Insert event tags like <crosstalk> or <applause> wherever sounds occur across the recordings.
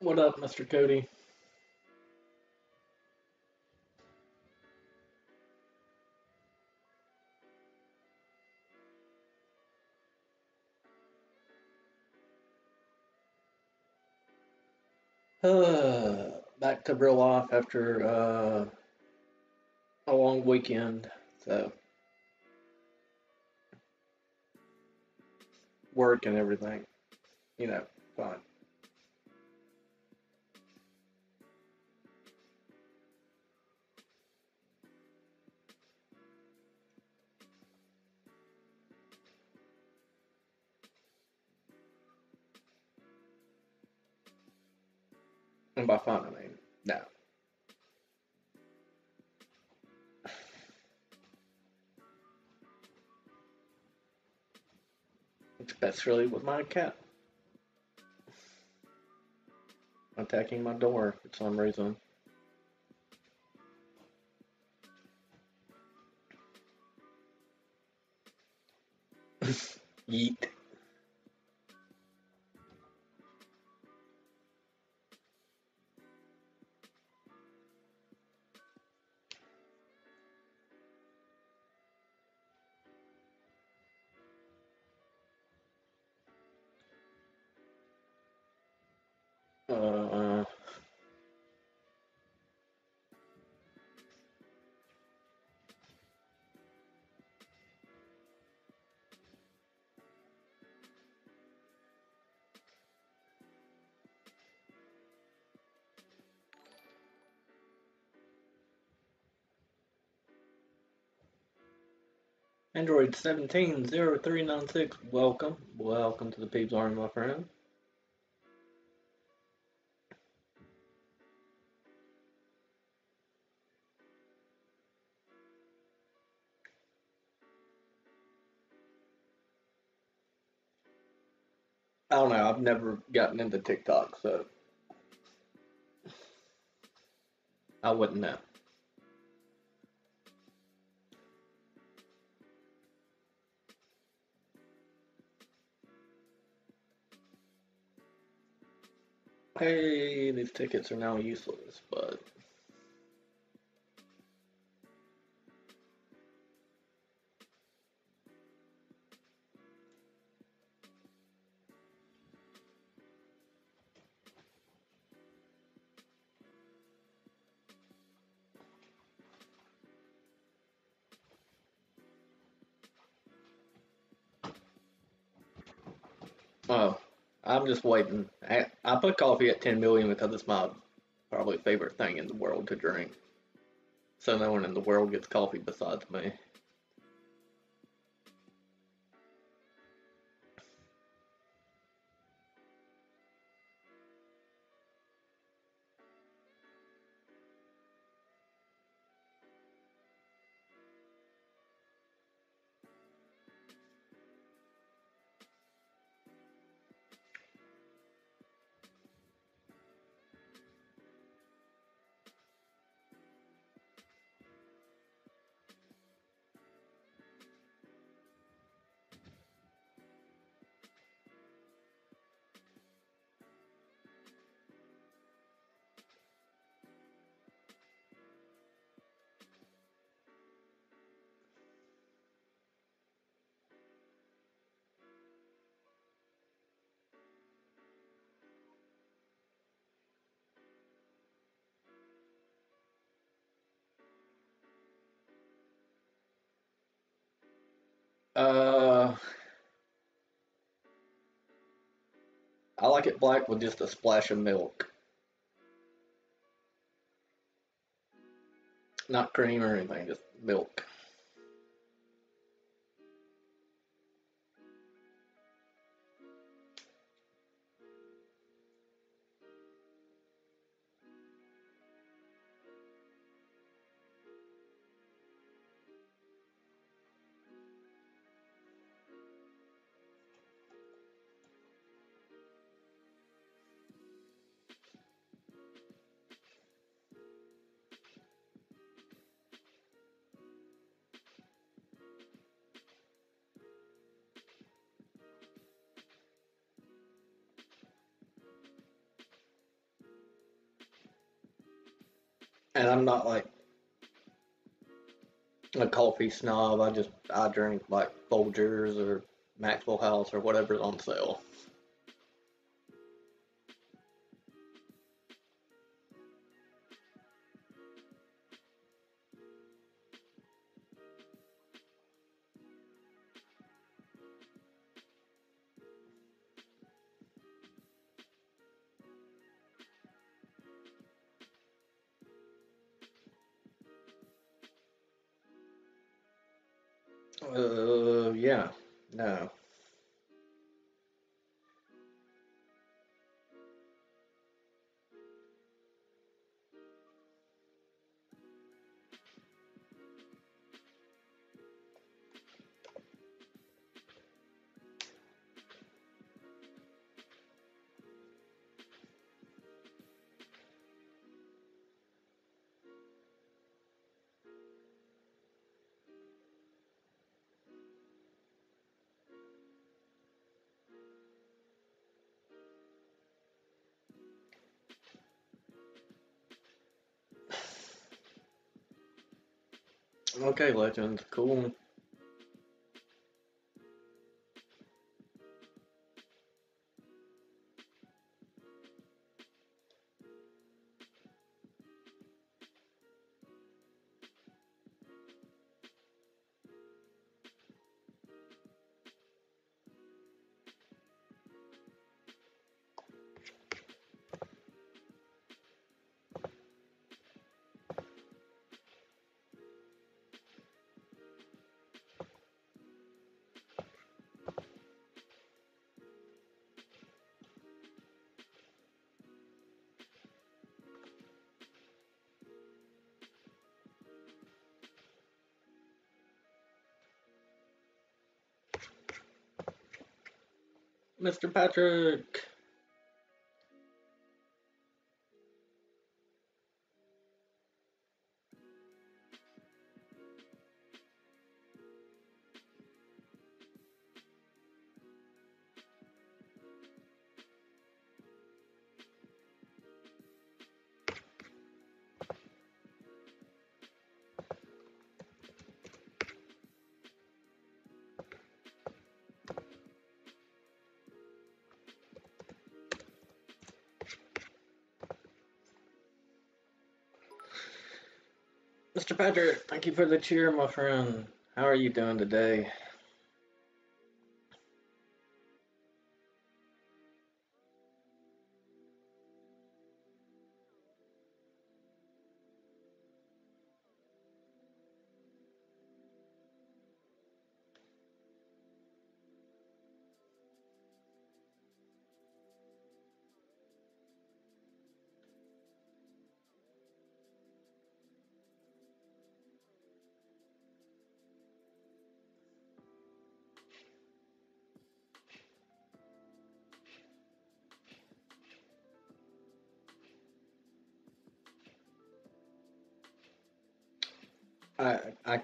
What up, Mr. Cody? Uh, <sighs> back to real life after uh, a long weekend. So, work and everything. You know, fine. And by fun, I mean, no. Especially with my cat attacking my door for some reason. <laughs> Yeet. Android 170396, welcome. Welcome to the Peabs Army, my friend. I don't know, I've never gotten into TikTok, so I wouldn't know. Hey, these tickets are now useless, but just waiting. I, I put coffee at 10 million because it's my probably favorite thing in the world to drink. So no one in the world gets coffee besides me. Like it black with just a splash of milk. Not cream or anything, just milk. I'm not like a coffee snob. I just I drink like Folgers or Maxwell House or whatever's on sale. Okay, Legends, cool. Mr. Patrick. Patrick, thank you for the cheer, my friend. How are you doing today?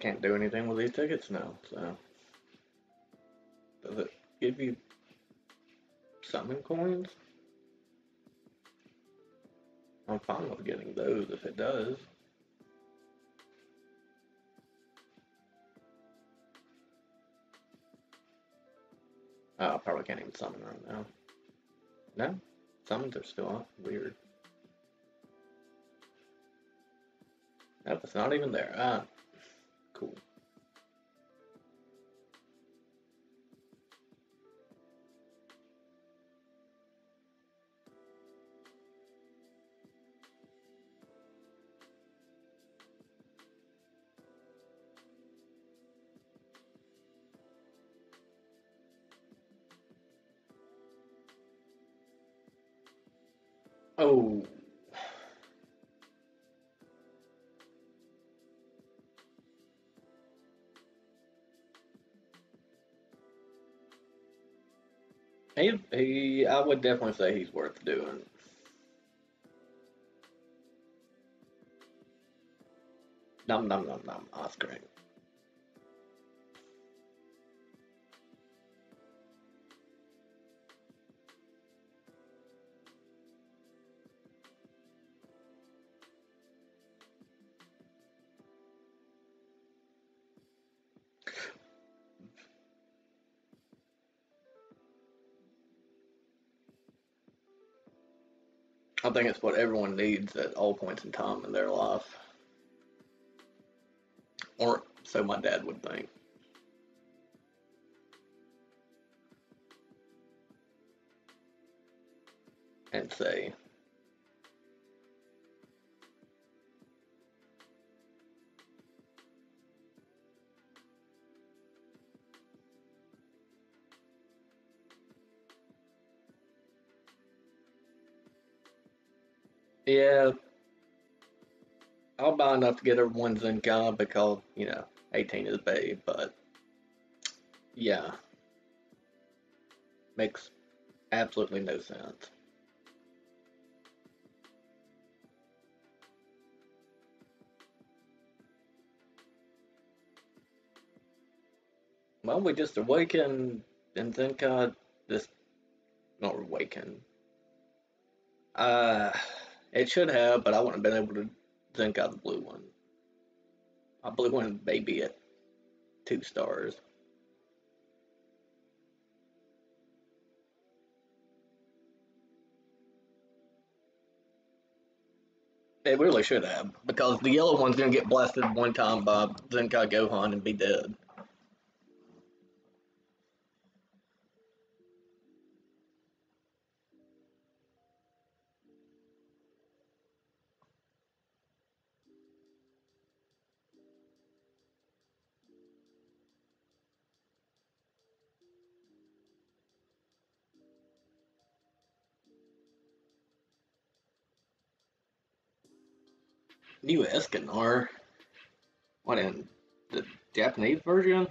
Can't do anything with these tickets now, so does it give you summon coins? I'm fine with getting those if it does. Oh, I probably can't even summon right now. No? Summons are still on. Weird. Nope, it's not even there. Ah, cool. He, he, I would definitely say he's worth doing. Num num num num. Oscar. Think it's what everyone needs at all points in time in their life. Or so my dad would think. And say. Yeah, I'll buy enough to get everyone's income because, you know, 18 is babe, but yeah, makes absolutely no sense. Well, we just awaken and then God just not awaken. Uh, it should have, but I wouldn't have been able to think out the blue one. I blue one maybe at two stars. It really should have, because the yellow one's gonna get blasted one time by Zenkai Gohan and be dead. New Escanor? What in the Japanese version?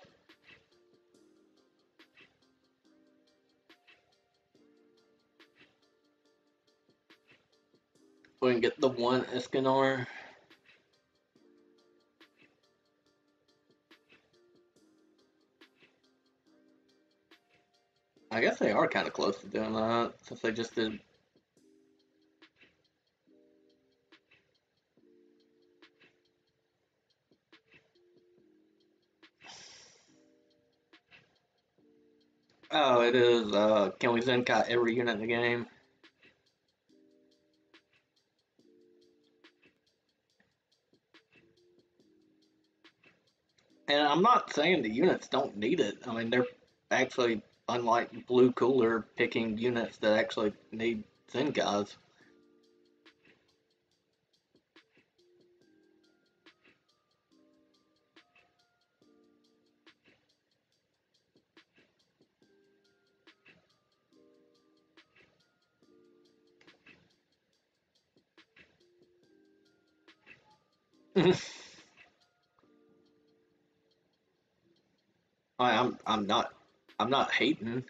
We can get the one Escanor. I guess they are kind of close to doing that since they just did Oh, it is. Uh, can we Zenkai every unit in the game? And I'm not saying the units don't need it. I mean, they're actually, unlike Blue Cooler, picking units that actually need Zenkais. I, I'm I'm not I'm not hating.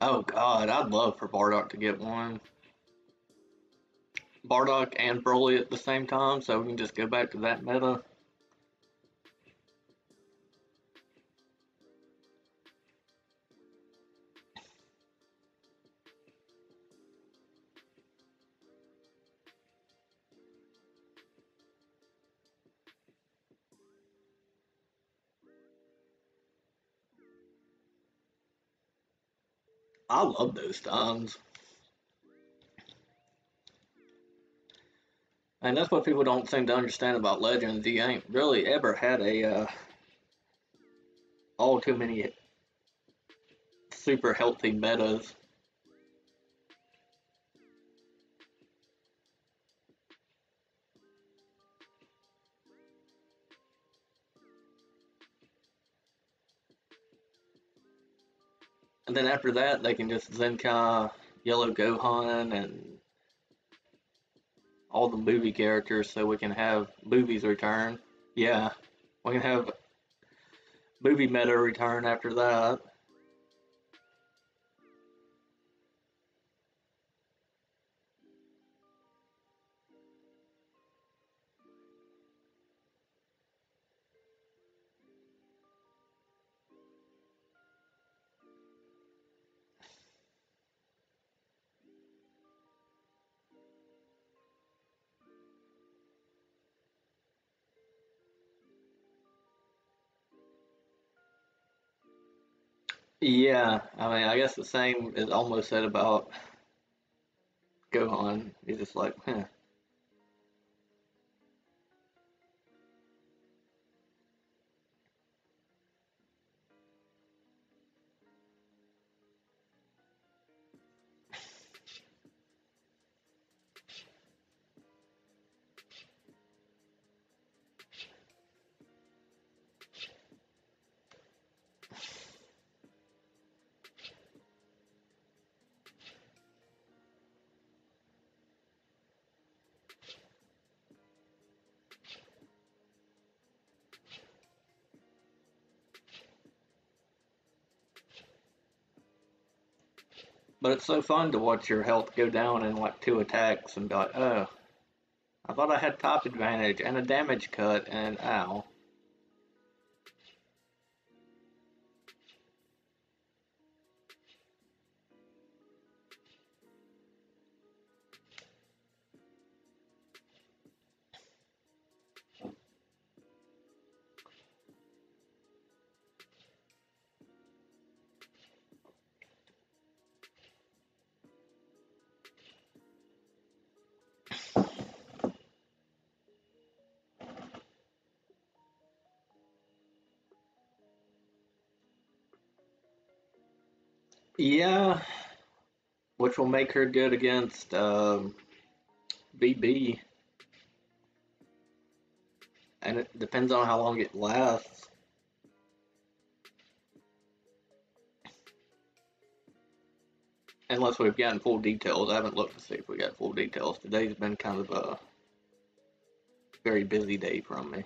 Oh God, I'd love for Bardock to get one. Bardock and Broly at the same time, so we can just go back to that meta. I love those times. And that's what people don't seem to understand about Legends. You ain't really ever had a uh, all too many super healthy metas. And then after that, they can just Zenkai, Yellow Gohan, and all the movie characters so we can have movies return. Yeah, we can have movie meta return after that. Yeah, I mean, I guess the same is almost said about Gohan. He's just like, huh. But it's so fun to watch your health go down in like two attacks and be like, oh, I thought I had top advantage and a damage cut and ow. Yeah, which will make her good against um, BB. And it depends on how long it lasts. Unless we've gotten full details. I haven't looked to see if we got full details. Today's been kind of a very busy day from me.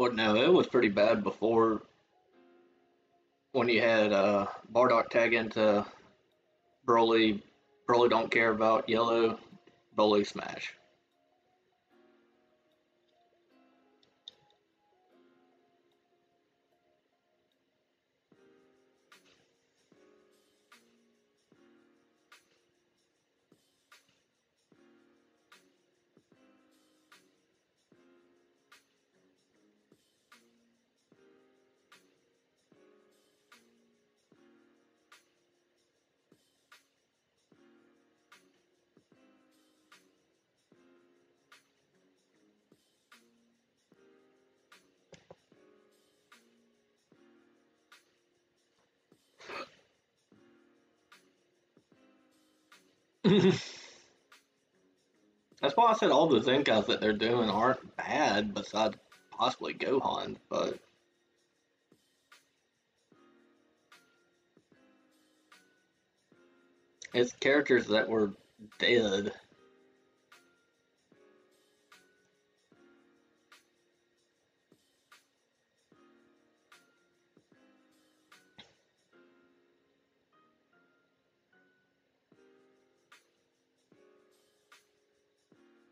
Well, no, it was pretty bad before when you had uh, Bardock tag into Broly. Broly don't care about yellow. Broly smash. <laughs> That's why I said all the Zenkais that they're doing aren't bad, besides possibly Gohan, but it's characters that were dead.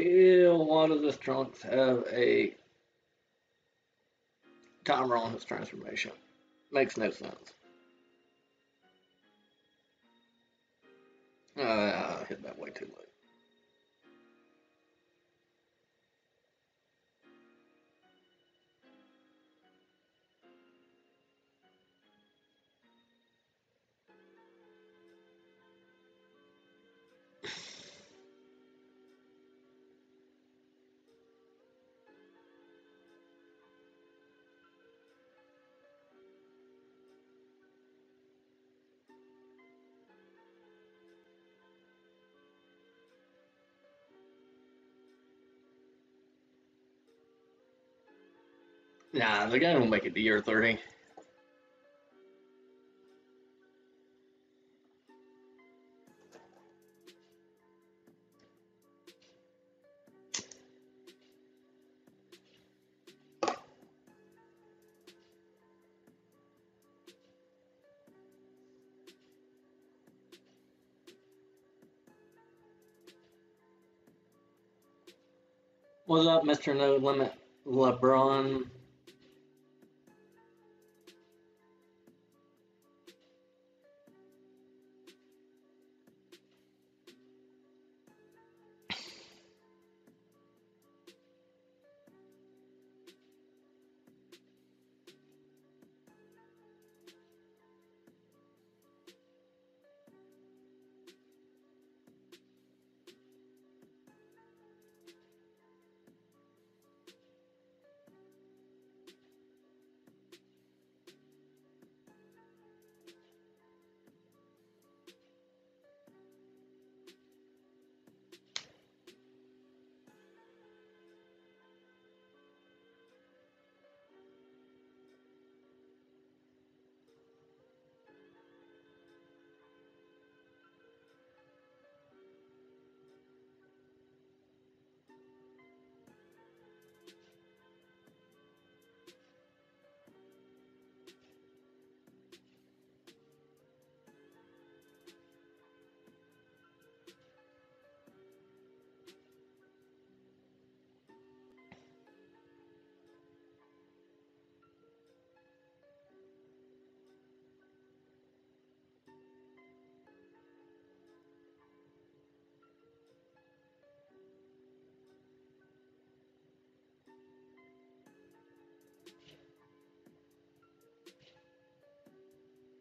Still, a lot of the trunks have a timer on his transformation. Makes no sense. Uh, I hit that way too late. Nah, the guy won't make it to year 30. What's up, Mr. No Limit LeBron?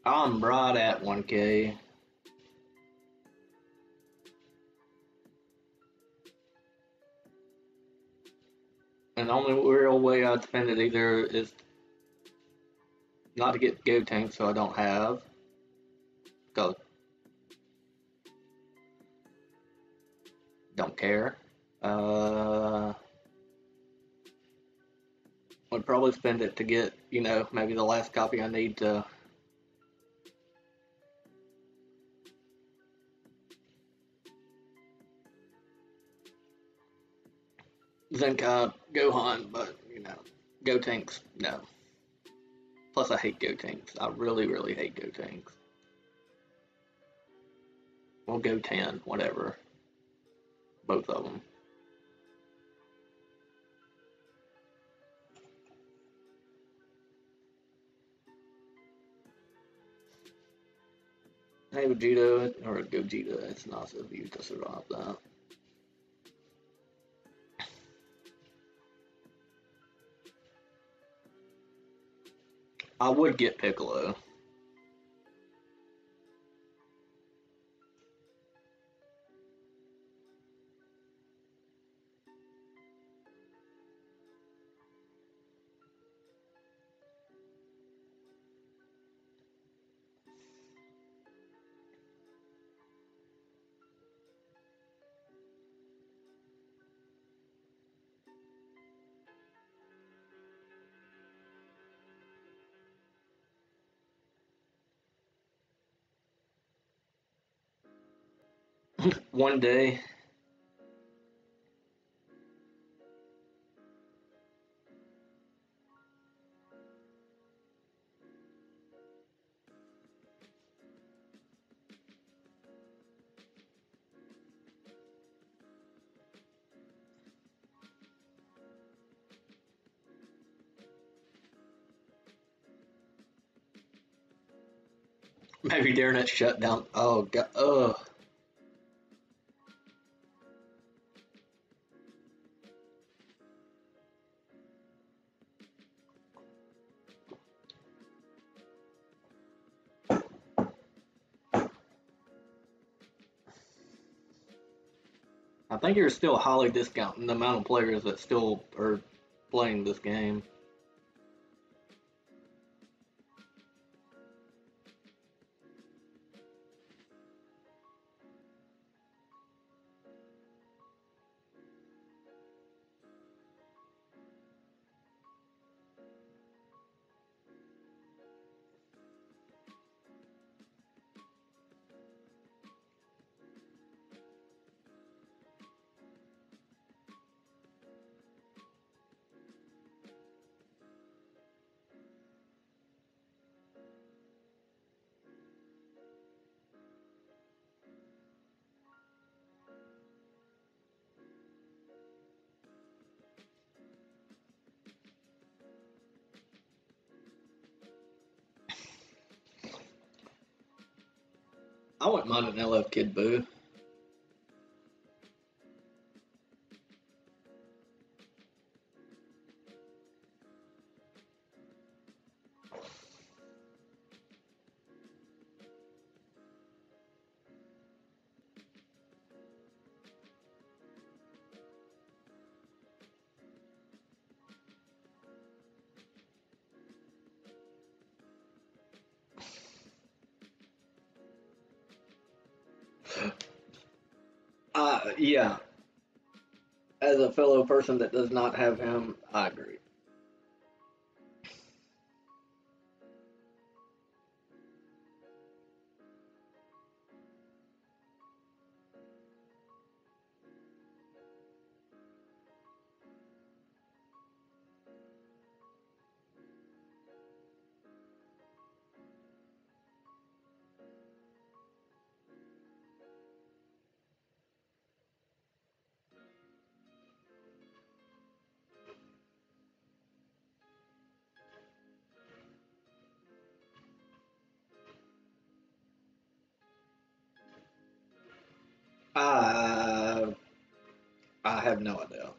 I'm right at 1K. And the only real way I'd spend it either is not to get Gotenks, so I don't have. Go. Don't care. Uh, I would probably spend it to get, you know, maybe the last copy I need to Zenkai, Gohan, but you know, Gotenks, no. Plus, I hate Gotenks. I really, really hate Gotenks. Well, Goten, whatever. Both of them. Hey, Vegeta, or Gogeta, it's nice of you to survive that. I would get Piccolo. One day. Maybe during that shutdown. Oh god. Oh. You're still highly discounting the amount of players that still are playing this game. LF yeah. As a fellow person that does not have him, I agree. Uh, I have no idea.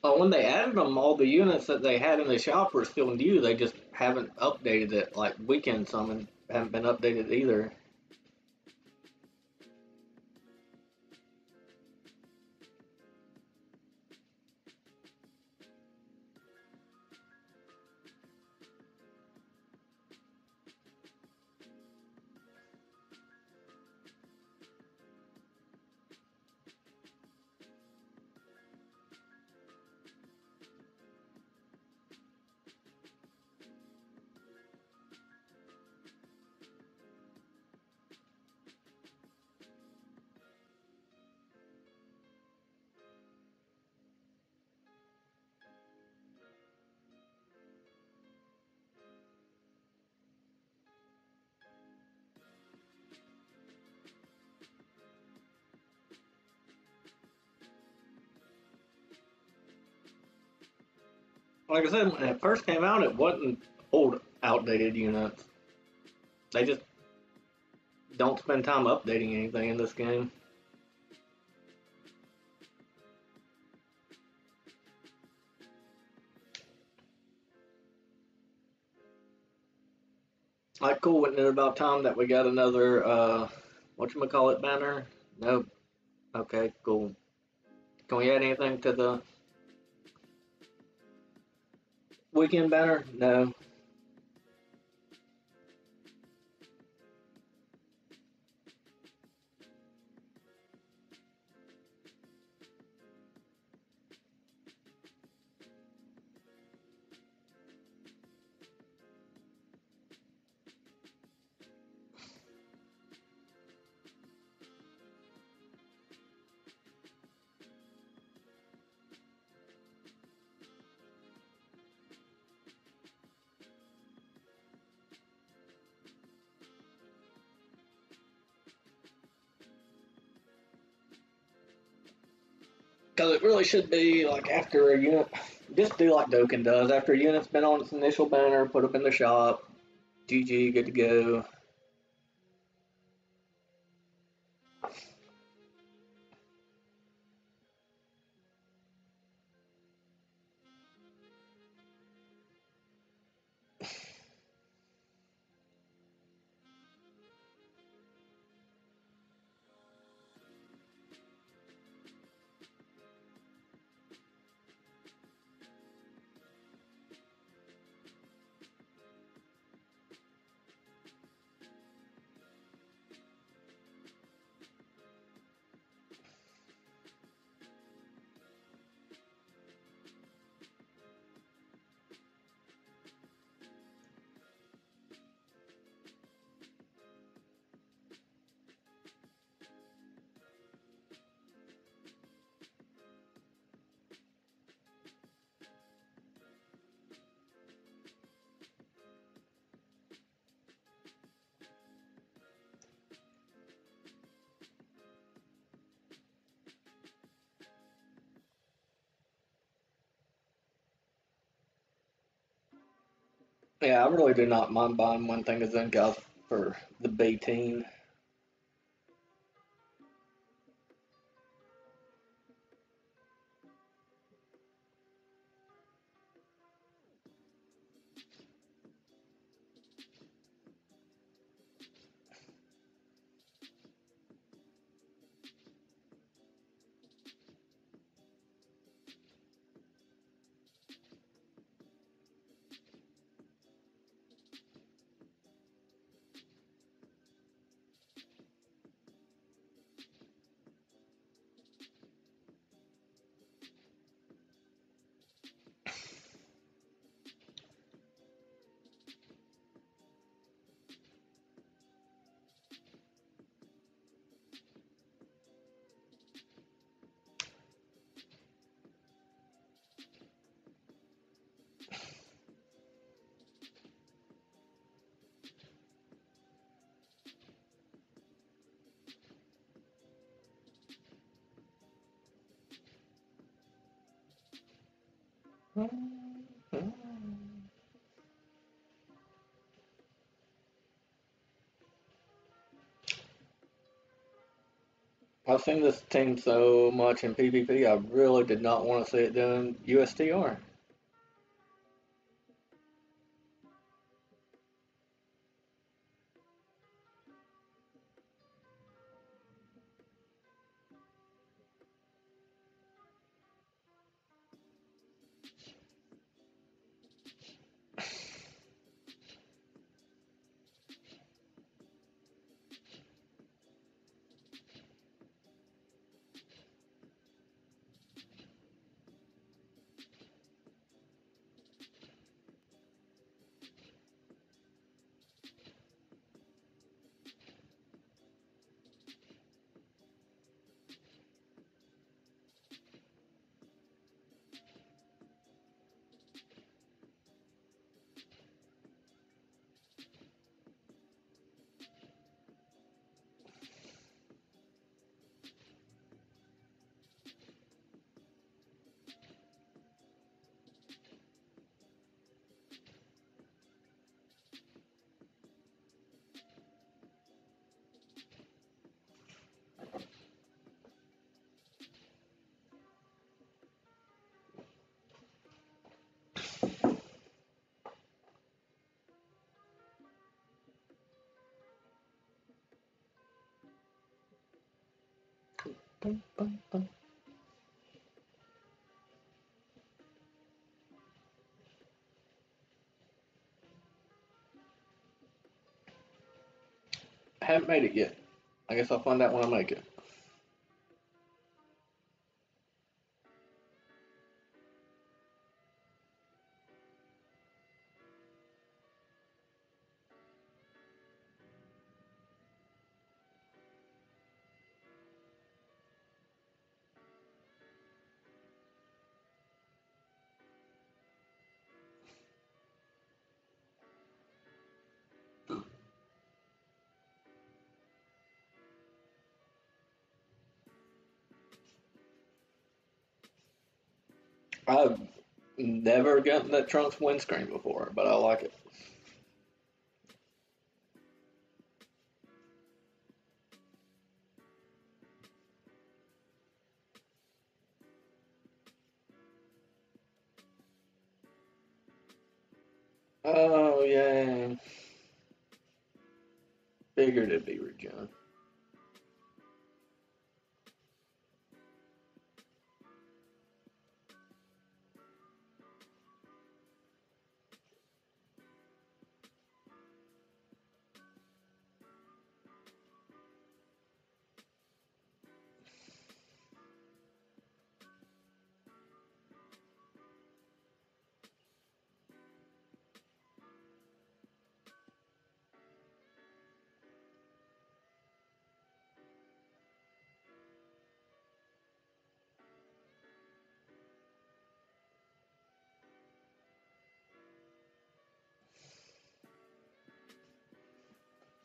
When they added them, all the units that they had in the shop were still new. They just haven't updated it. Like Weekend Summon haven't been updated either. Like I said, when it first came out, it wasn't old, outdated units. They just don't spend time updating anything in this game. Like, cool, wasn't it about time that we got another, uh, whatchamacallit banner? Nope. Okay, cool. Can we add anything to the weekend banner? No. Should be like after a unit, just do like Dokkan does. After a unit's been on its initial banner, put up in the shop, GG, good to go. Yeah, I really do not mind buying one thing of out for the B team. I've seen this team so much in PvP, I really did not want to see it doing USTR. Haven't made it yet. I guess I'll find out when I make it. I've never gotten that Trunks win screen before, but I like it.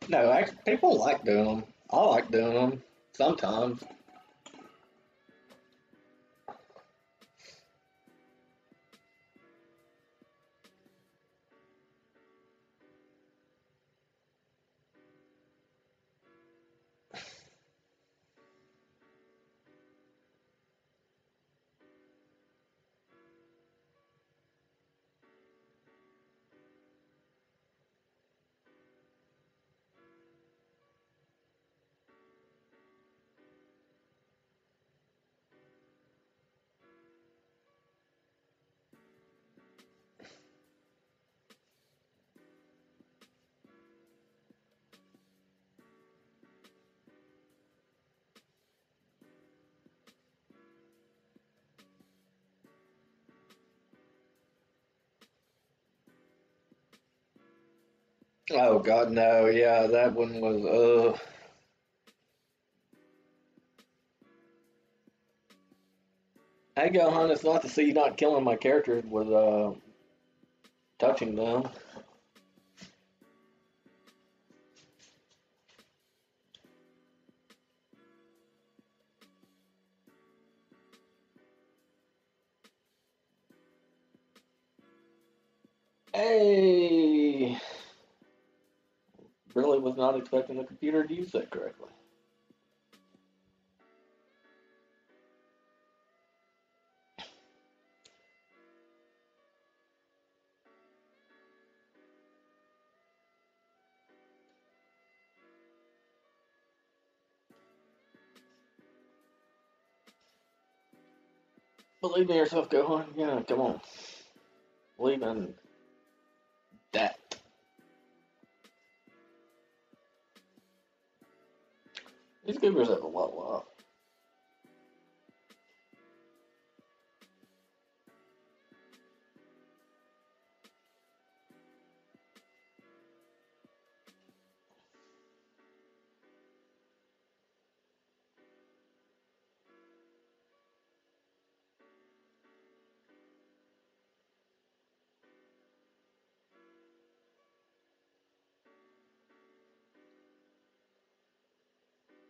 No, actually, people like doing them. I like doing them sometimes. Oh God, no! Yeah, that one was. Uh. Hey, Gohan, it's not to see you not killing my characters with uh, touching them. Hey! Really was not expecting the computer to use that correctly. Believe in yourself, Gohan. Yeah, come on. Believe in that. These goobers have a lot lot.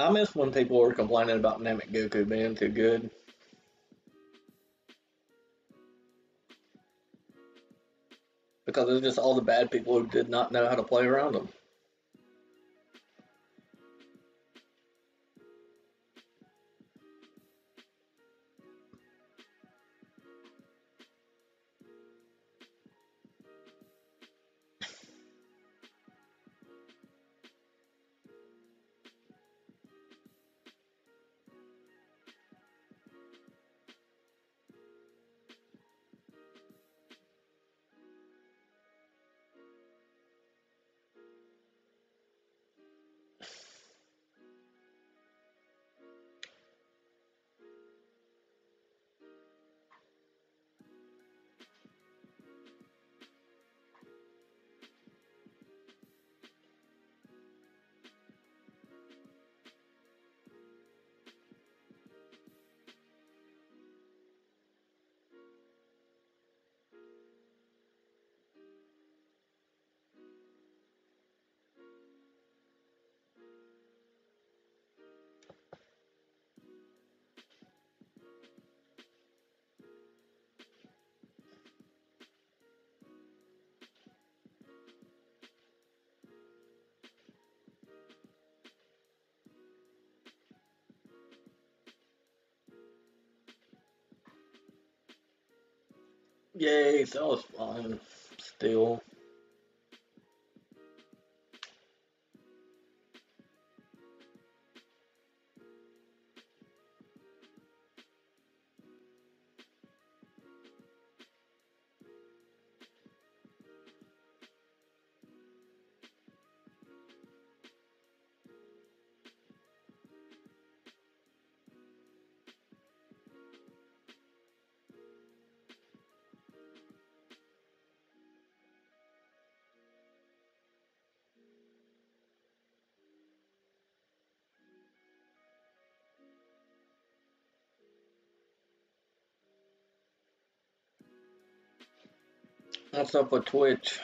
I miss when people were complaining about Namek Goku being too good. Because it was just all the bad people who did not know how to play around them. Yay, that was fun. Still. Up with Twitch?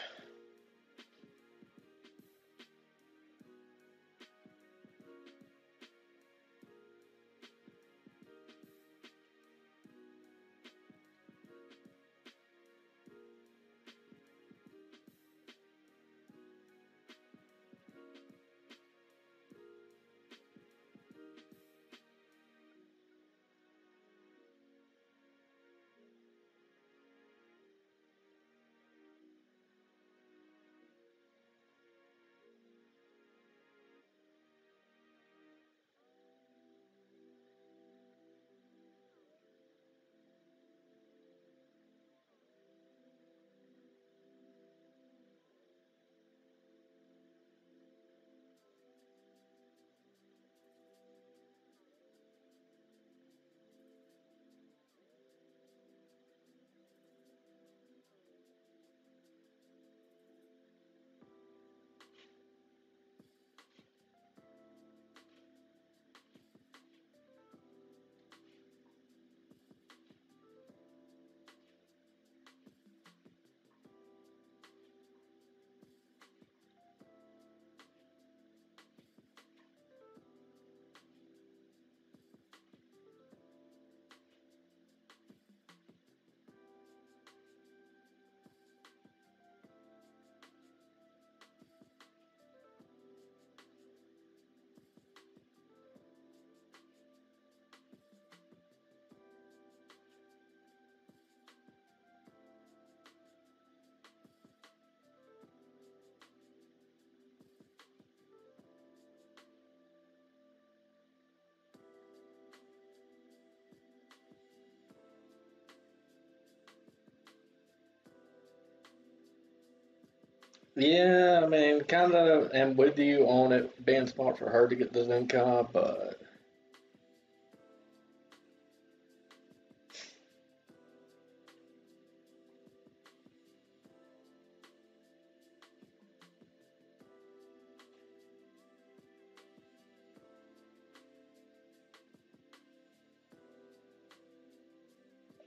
Yeah, I mean, kind of am with you on it being smart for her to get the Zenkai, but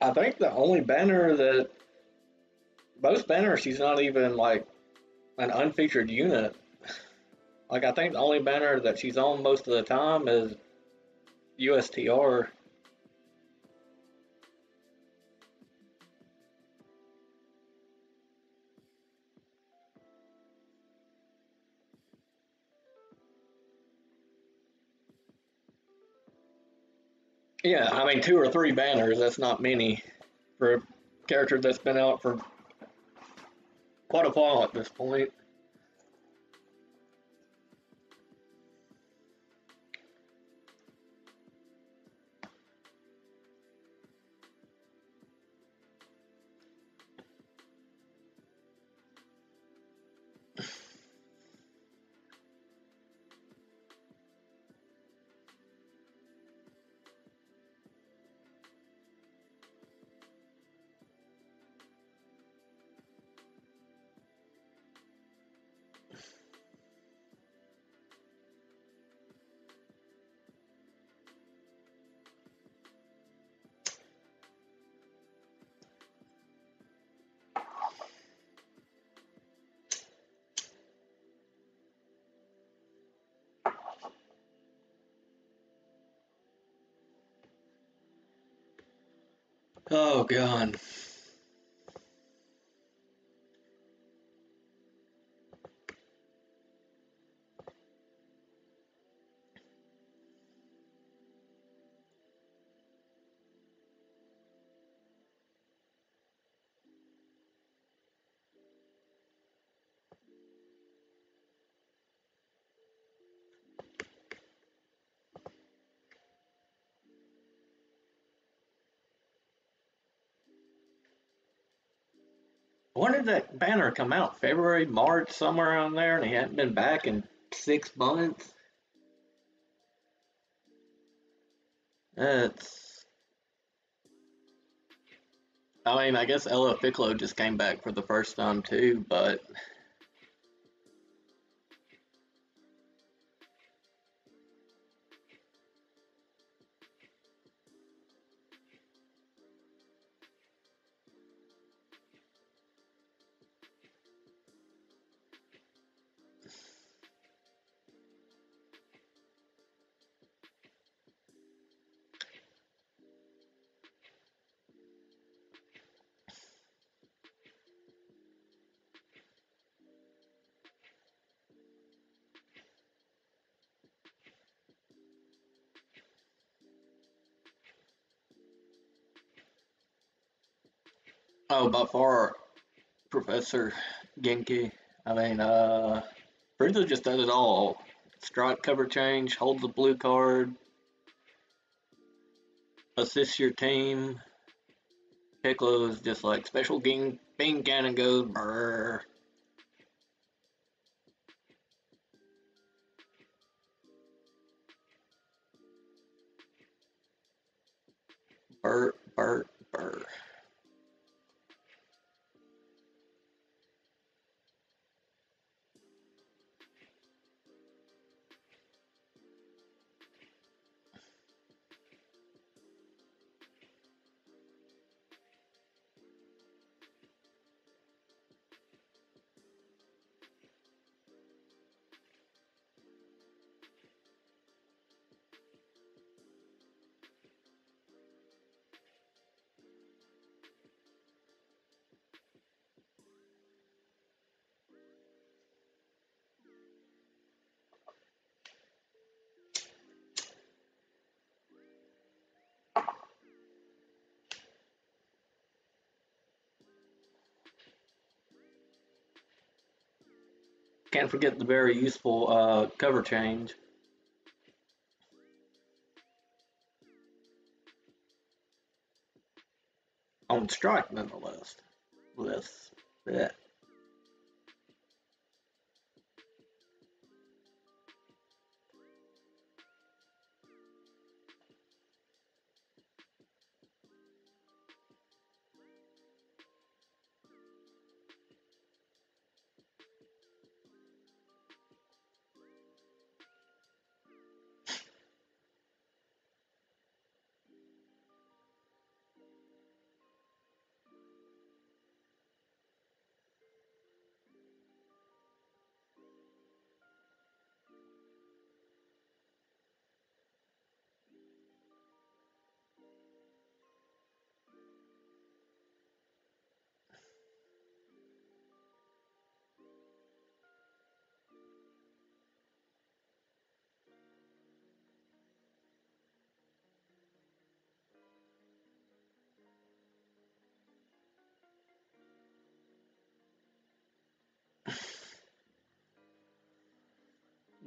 I think the only banner that most banners she's not even like an unfeatured unit. Like I think the only banner that she's on most of the time is USTR. Yeah, I mean two or three banners, that's not many for a character that's been out for quite a while at this point. Oh god. When did that banner come out? February, March, somewhere around there, and he hadn't been back in six months. That's. I mean, I guess Ella Piccolo just came back for the first time too, but by far, Professor Genki. I mean, uh, Frieza just does it all. Strike cover change, holds the blue card, assists your team. Piccolo is just like special beam, beam cannon goes brrr. Burr, burr, burr. Can't forget the very useful uh, cover change. On strike, nonetheless. With that.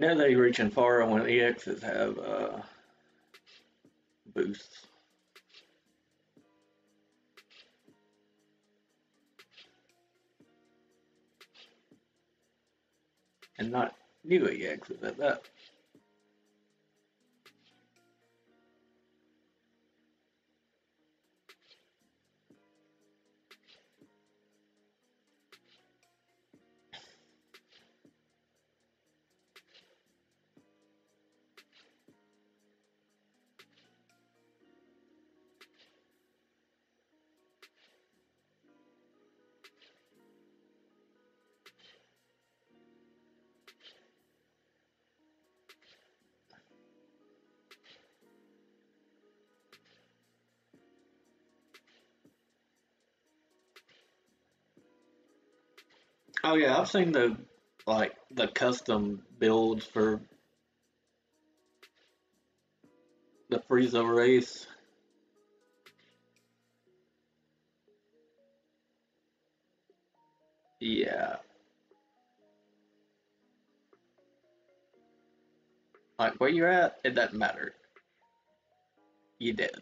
Now they reaching far when EXs have uh, boosts. And not new EXs at that. Oh yeah, I've seen the like the custom builds for the Frieza race. Yeah. Like where you're at, it doesn't matter. You did.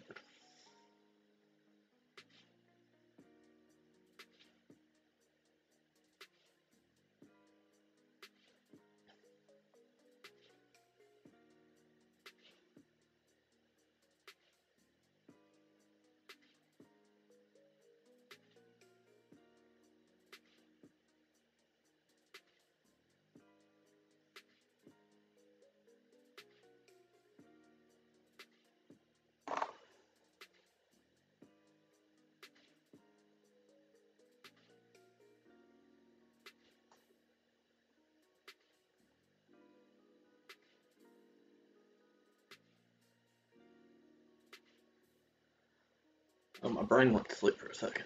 Brain went to sleep for a second.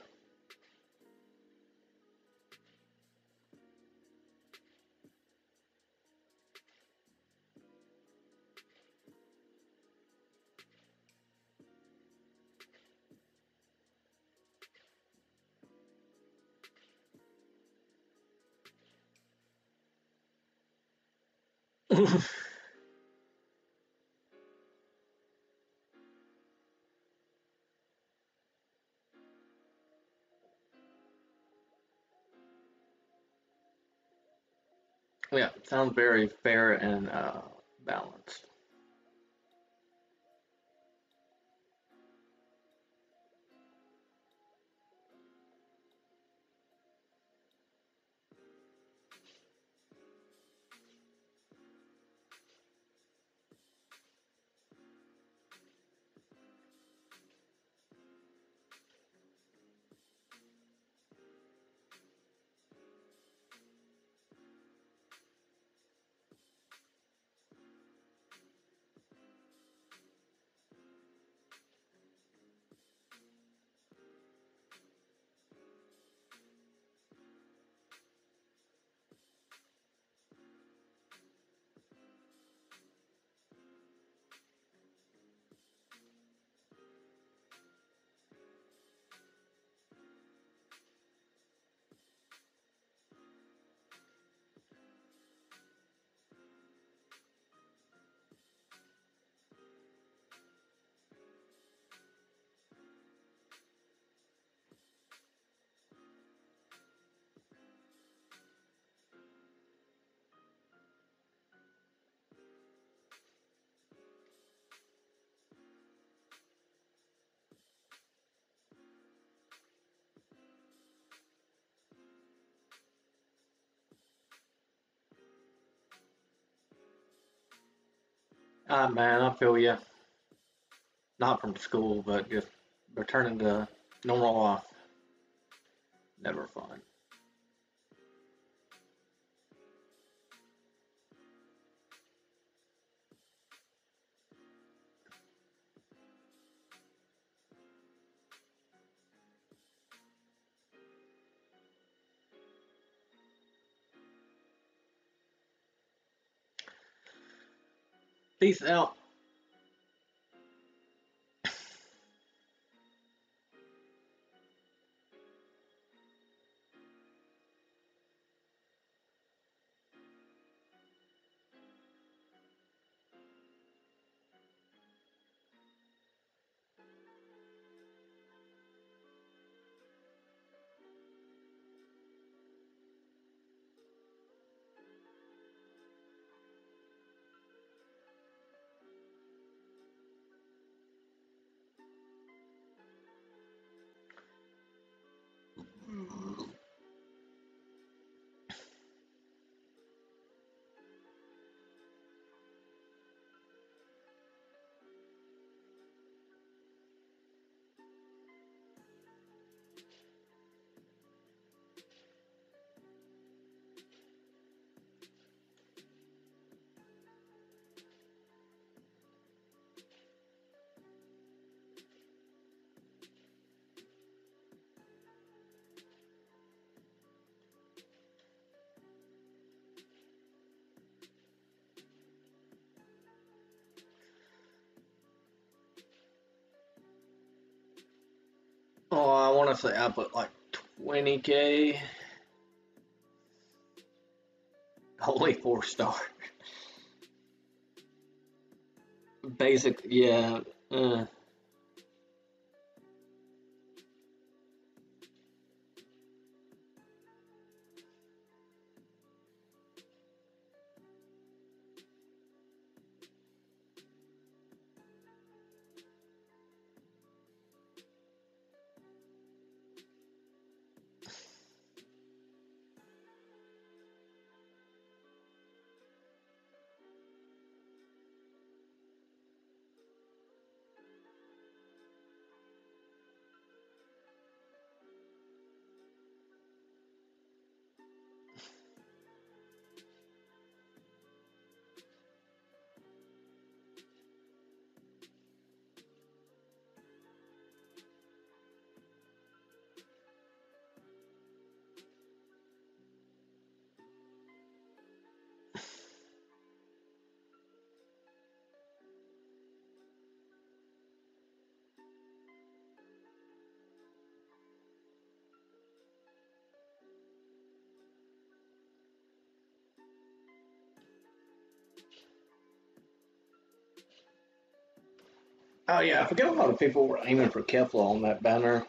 Yeah, sounds very fair and uh, balanced. Ah, man, I feel you. Not from school, but just returning to normal life. Peace out. Honestly, I put like 20k. Only four star. Basic, yeah. Uh, oh yeah, I forget a lot of people were aiming for Kefla on that banner.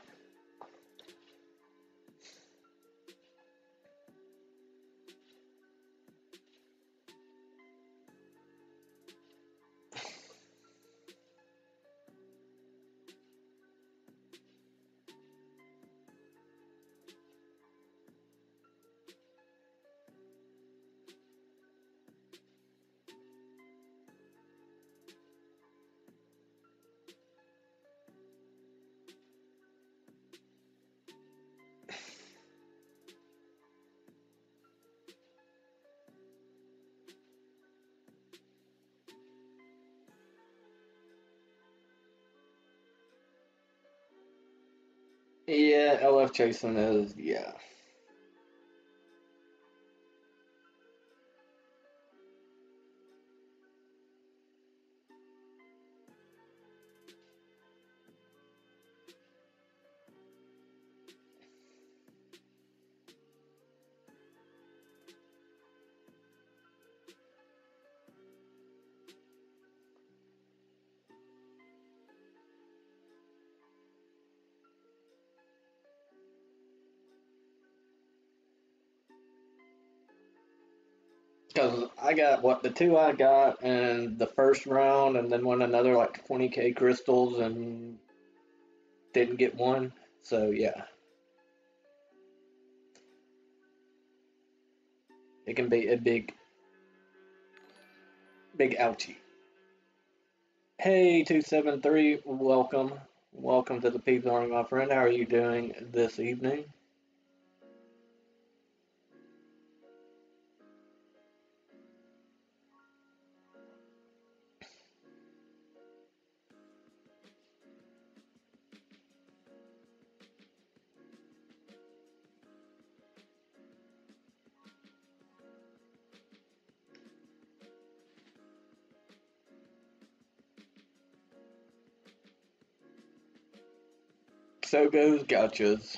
Jason is yeah. Got what the two I got in the first round, and then won another like 20k crystals and didn't get one. So yeah, it can be a big, big ouchie. Hey, 273, welcome. Welcome to the Peabs Army, my friend. How are you doing this evening? So goes gachas.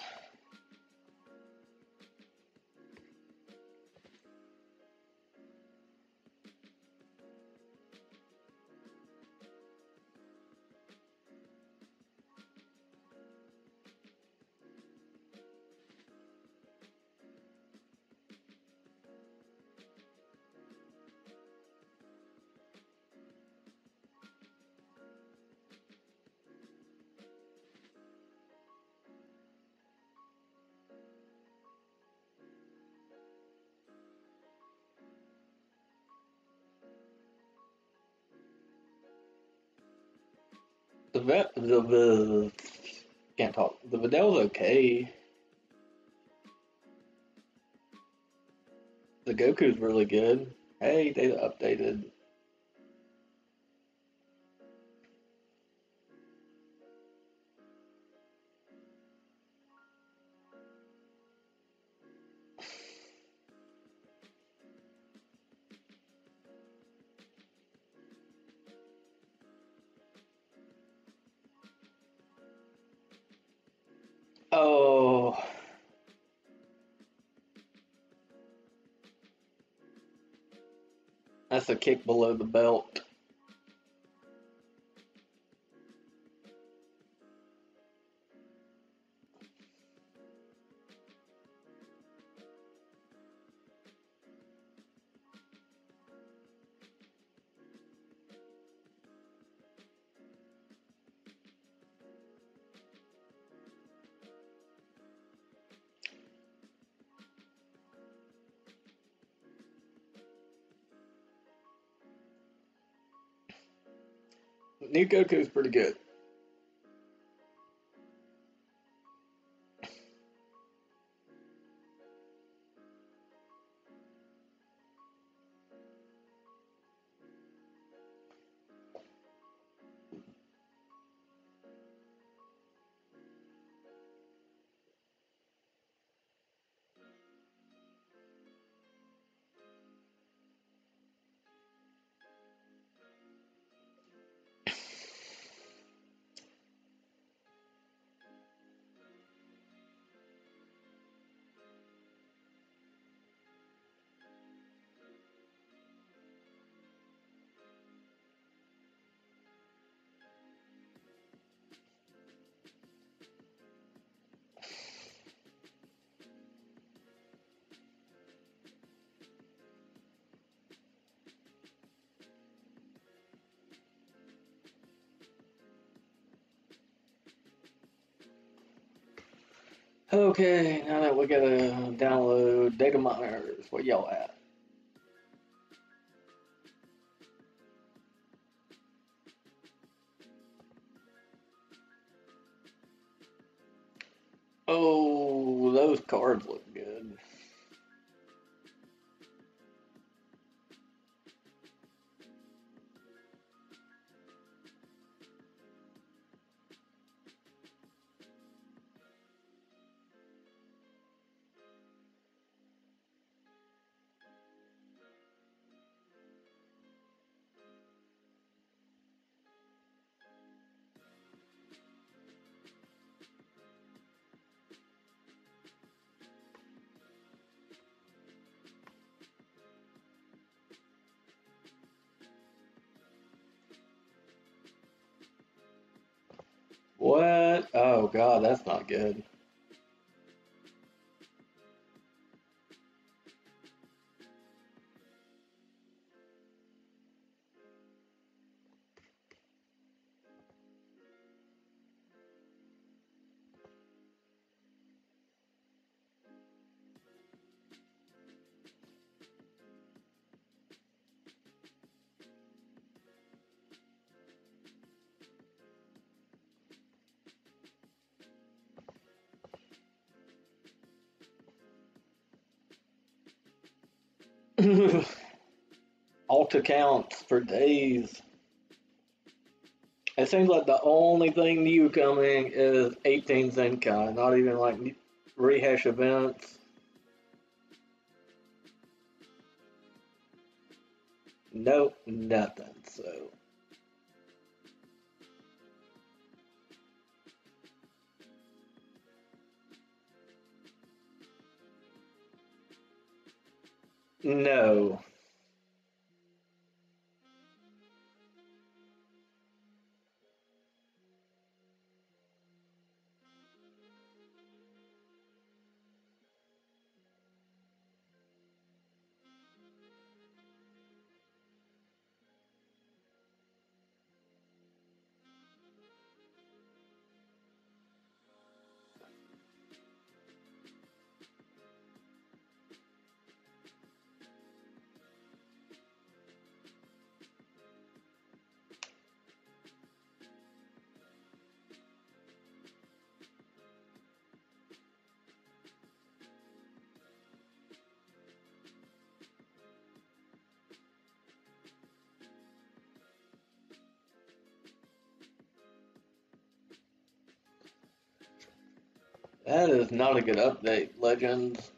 The the, the can't talk. The Videl's okay. The Goku's really good. Hey, they updated. That's a kick below the belt. Goku's pretty good. Okay, now that we gotta download data miners, where y'all at? Oh, those cards look good. What? Oh god, that's not good. Alt accounts for days. It seems like the only thing new coming is 18 Zenkai, not even like rehash events. Nope, nothing. So. No. Is not a good update, Legends.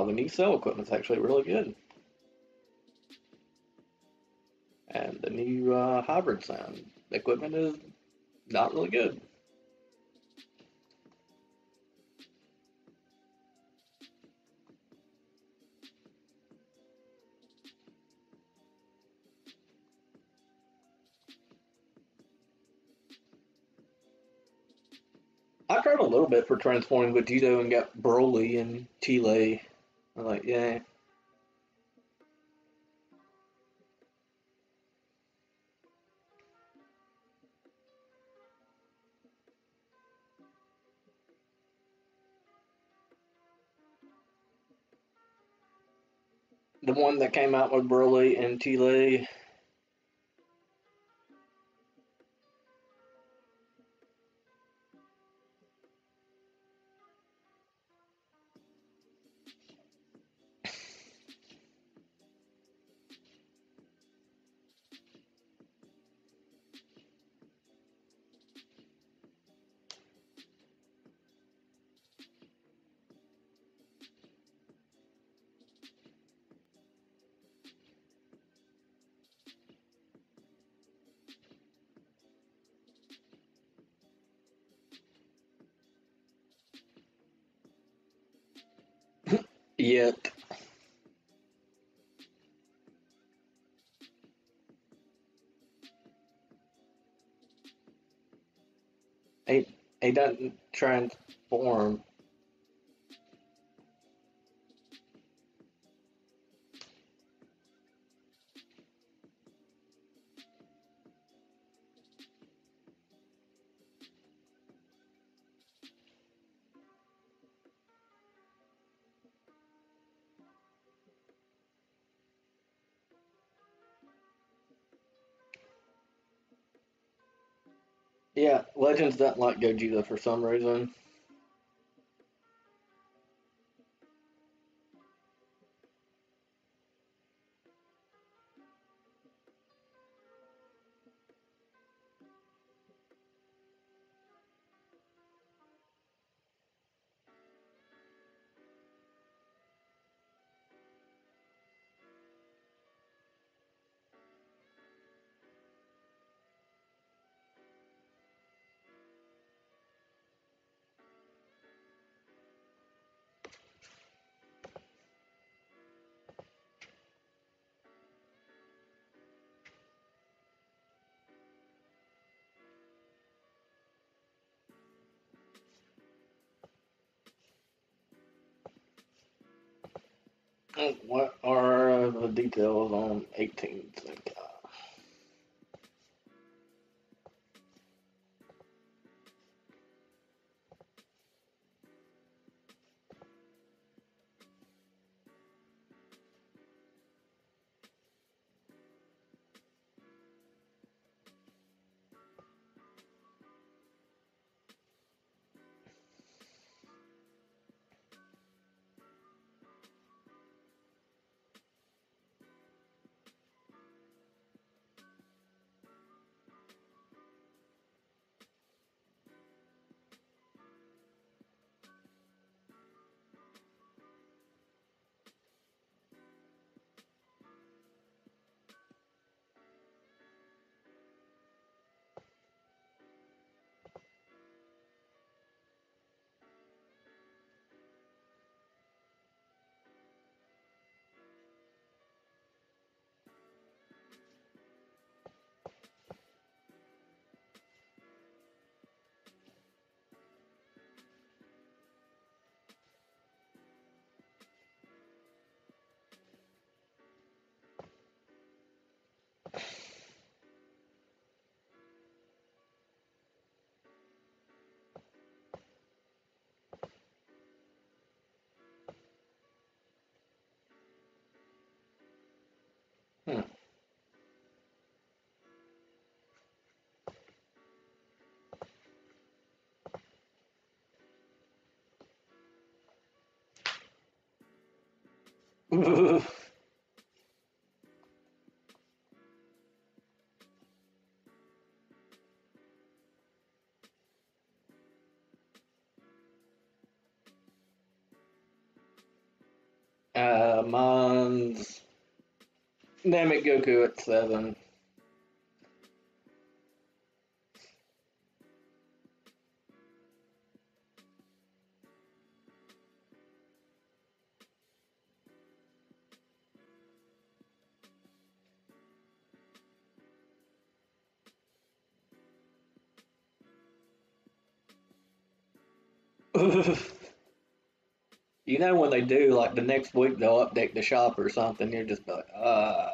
Wow, the new cell equipment's actually really good. And the new uh, hybrid sound equipment is not really good. I tried a little bit for transforming Vegito and got Broly and Cheelai. I'm like, yeah. The one that came out with Broly and Cheelai. Yet. He, doesn't transform. Legends doesn't like Gogeta for some reason. <laughs> uh, mine's Namek Goku at seven. <laughs> you know when they do like the next week they'll update the shop or something you're just like uh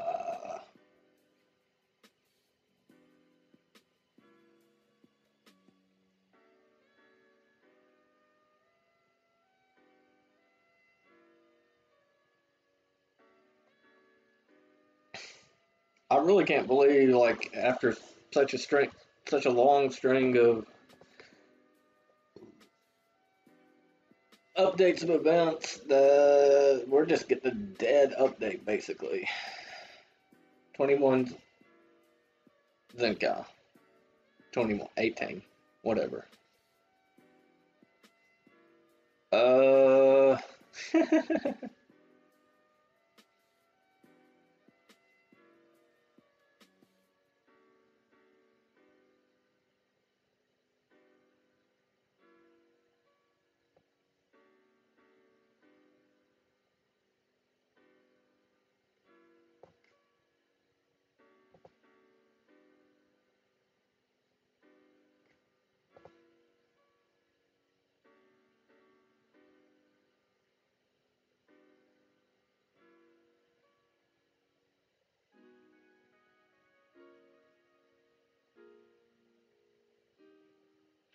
I really can't believe like after such a string such a long string of updates of events. The we're just getting a dead update basically. Twenty one Zenkai. 21, 18, whatever. Uh <laughs>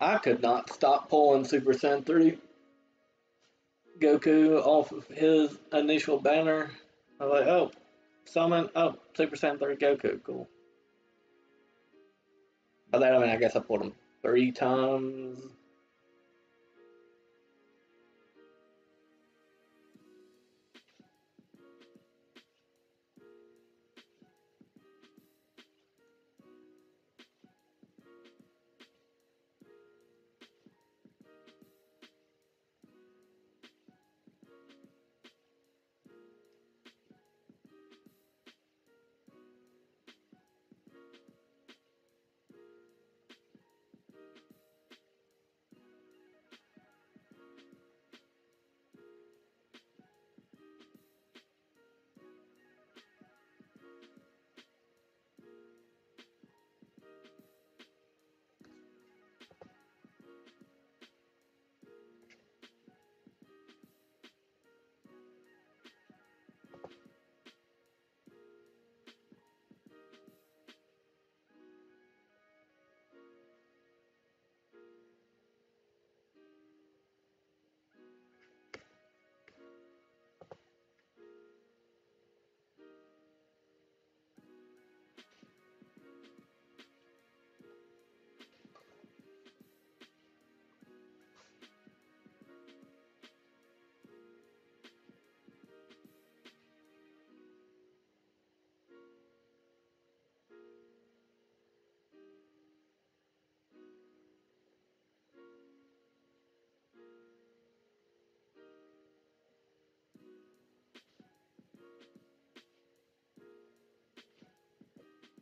I could not stop pulling Super Saiyan 3 Goku off of his initial banner. I was like, oh, summon, oh, Super Saiyan 3 Goku, cool. By that I mean, I guess I pulled him three times.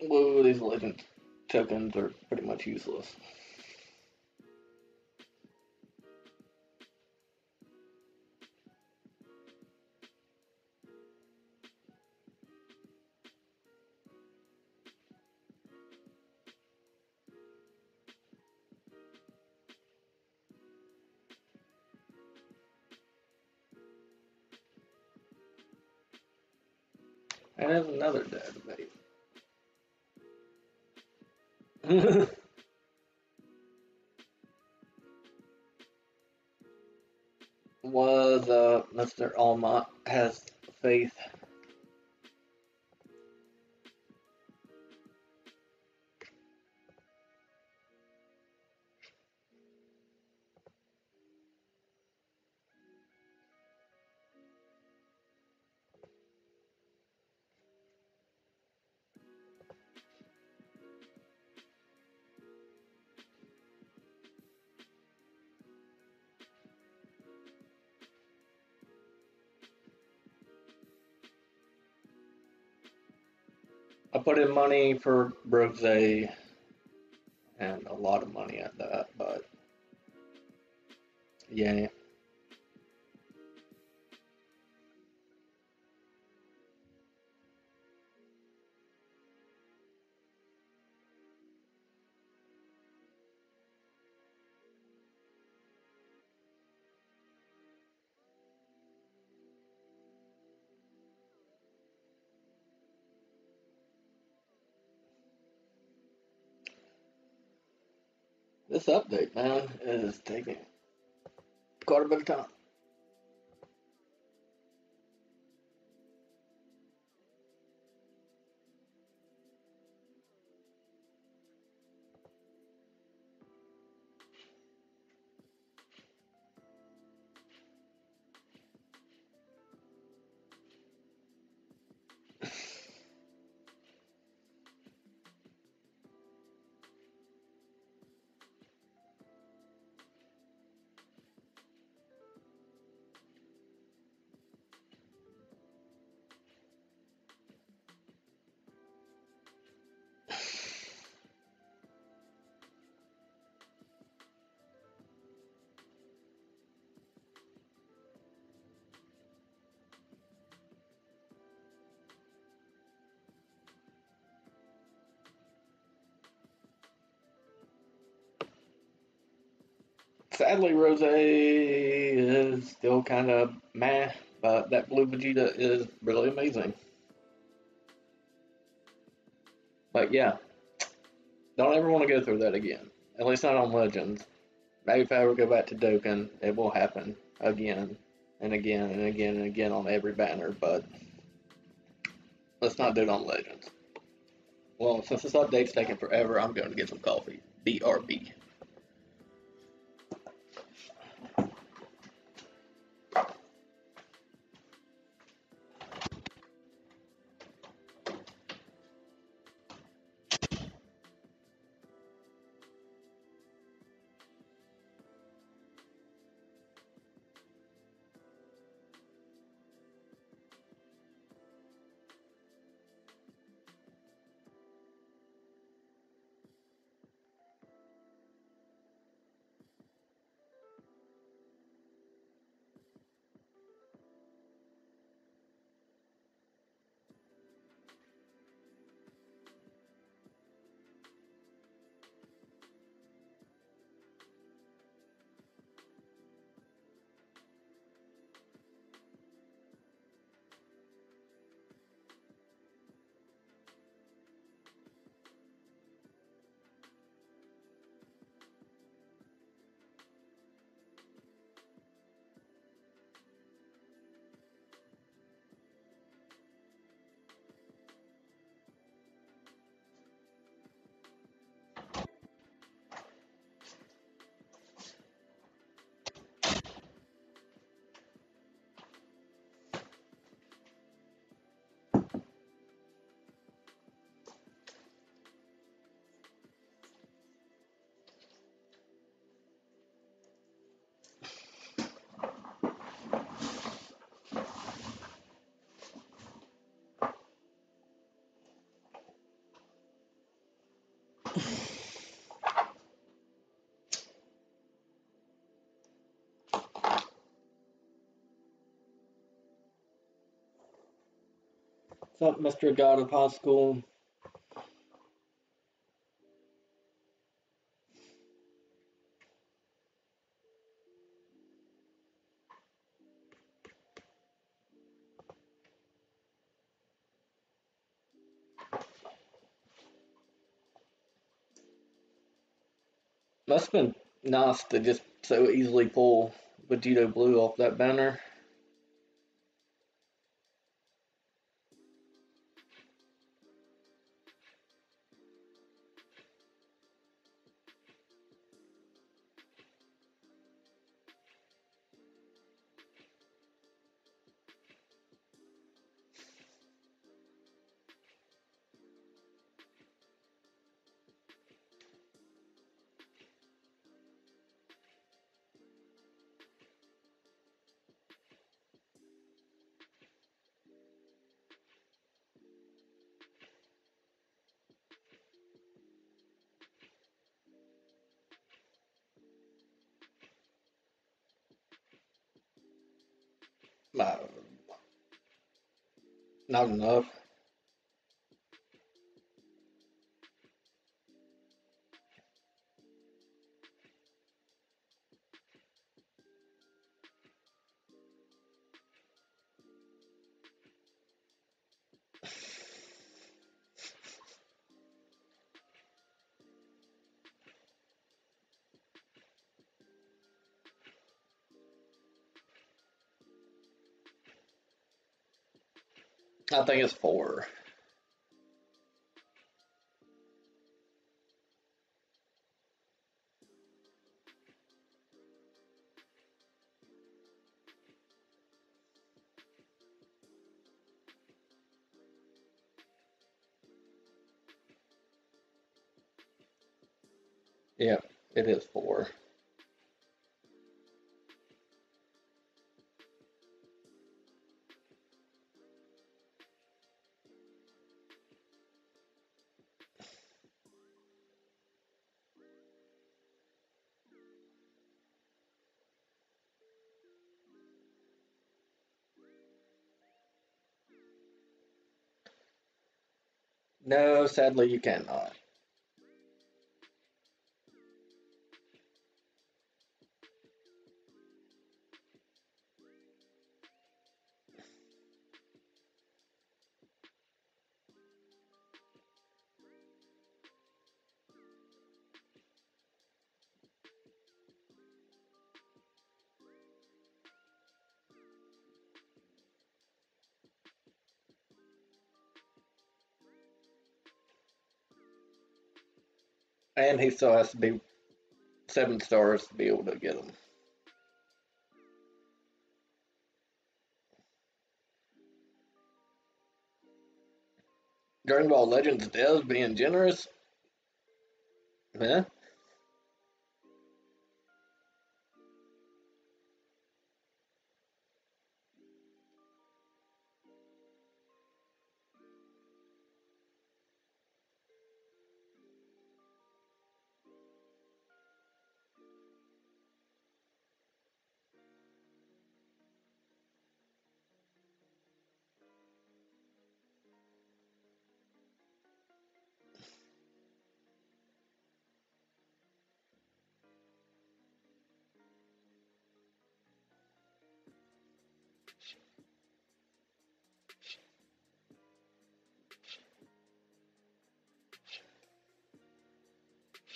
Whoa, these legend tokens are pretty much useless. Put in money for Rose and a lot of money at that, but yeah. Update, man, is taking quite a bit of time. Sadly, Rose is still kind of meh, but that blue Vegeta is really amazing. But yeah, don't ever want to go through that again. At least not on Legends. Maybe if I ever go back to Dokkan, it will happen again and again and again and again on every banner, but let's not do it on Legends. Well, since this update's taking forever, I'm going to get some coffee. BRB. What's up, Mr. God of High School? Must have been nice to just so easily pull Vegito Blue off that banner. not enough. I think it's four. No, sadly you cannot. He still has to be seven stars to be able to get them. Dragon Ball Legends Devs being generous. Yeah.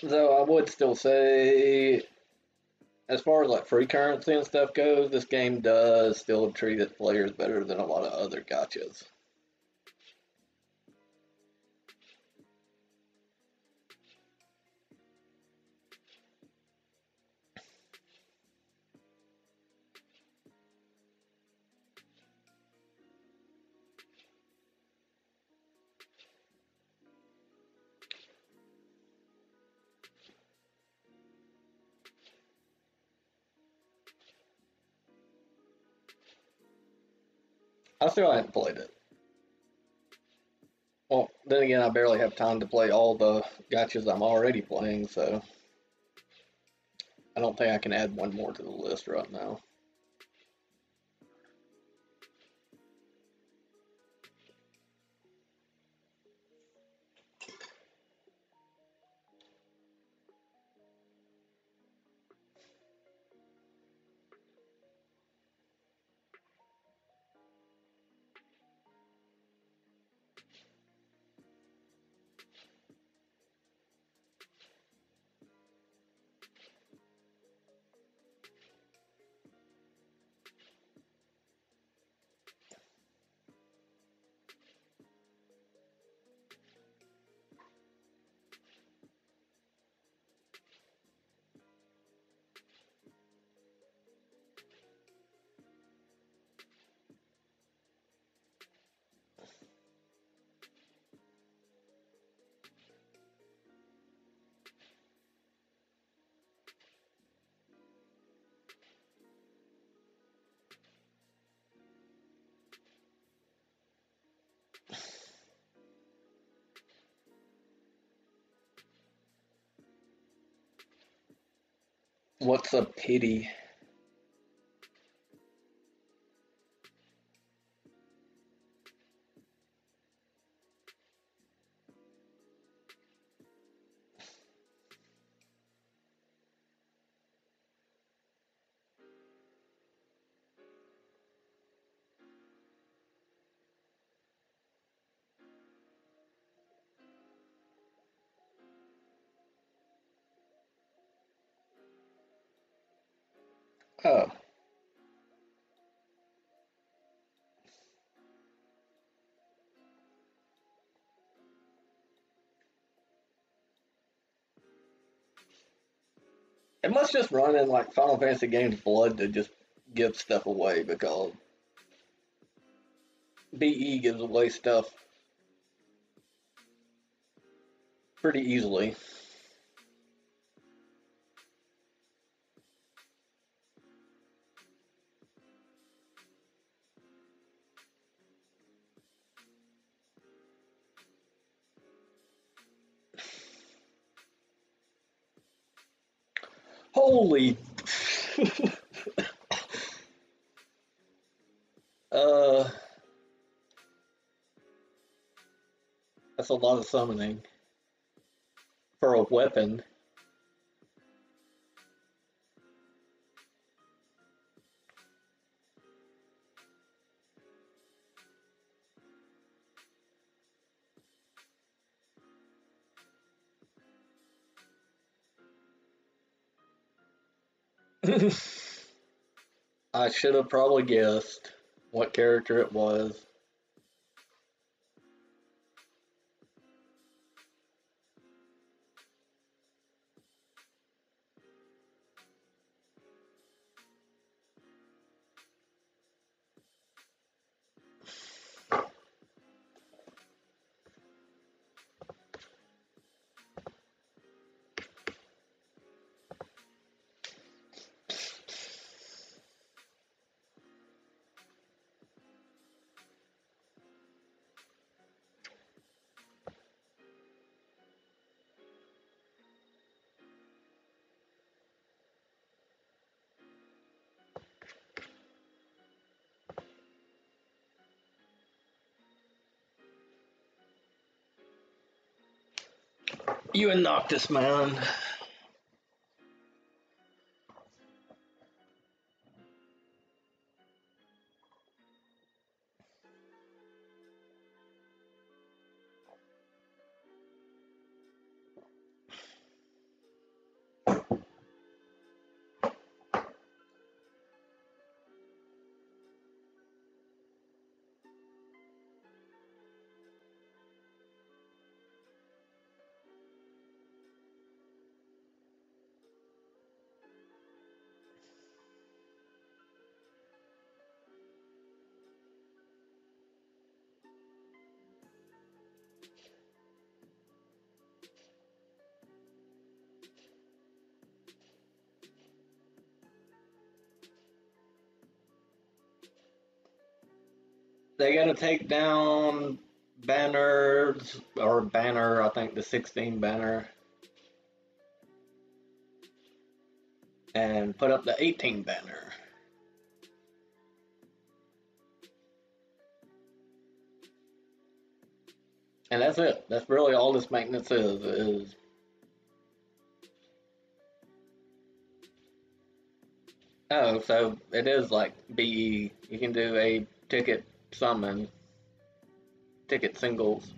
Though I would still say, as far as like free currency and stuff goes, this game does still treat its players better than a lot of other gachas. I still haven't played it. Well, then again, I barely have time to play all the gachas I'm already playing, so I don't think I can add one more to the list right now. What's a pity? It must just run in like Final Fantasy games blood to just give stuff away because BE gives away stuff pretty easily. Holy. <laughs> uh. That's a lot of summoning for a weapon. <laughs> I should have probably guessed what character it was. You and Noctis, man. They got to take down banners or banner. I think the 16 banner. And put up the 18 banner. And that's it. That's really all this maintenance is. Is oh, so it is like BE. You can do a ticket summon ticket singles.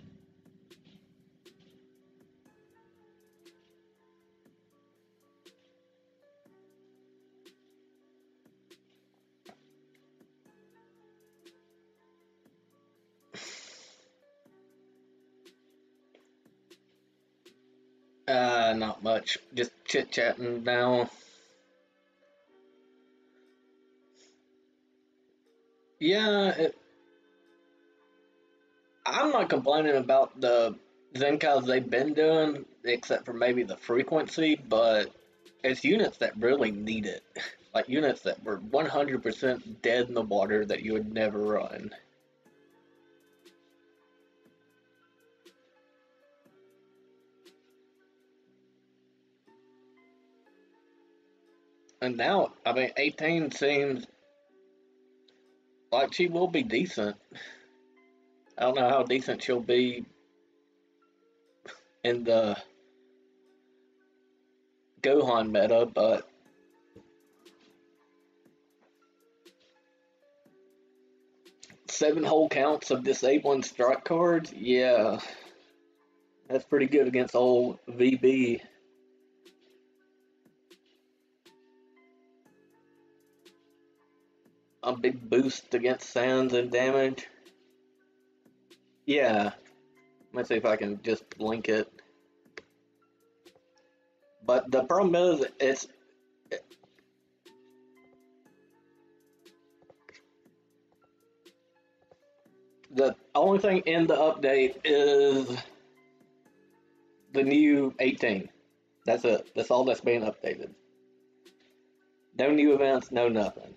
<sighs> Uh, not much. Just chit chatting now. Yeah, it, I'm not complaining about the Zenkais they've been doing, except for maybe the frequency, but it's units that really need it. <laughs> Like units that were 100% dead in the water that you would never run. And now, I mean, 18 seems like she will be decent. I don't know how decent she'll be in the Gohan meta, but seven whole counts of disabling strike cards, yeah, that's pretty good against old VB. a big boost against sands and damage. Yeah. Let's see if I can just link it. But the problem is, it's the only thing in the update is the new 18. That's it. That's all that's being updated. No new events, no nothing.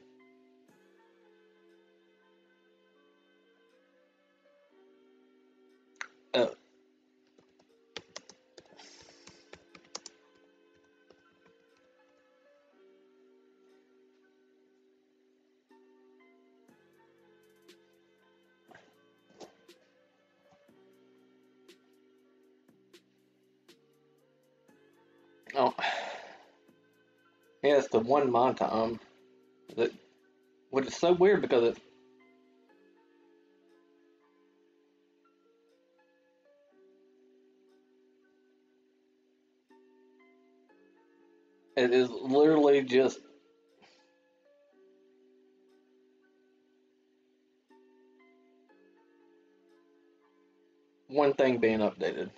Yeah, it's the one my time. Um, that, which is so weird because it's it is literally just one thing being updated.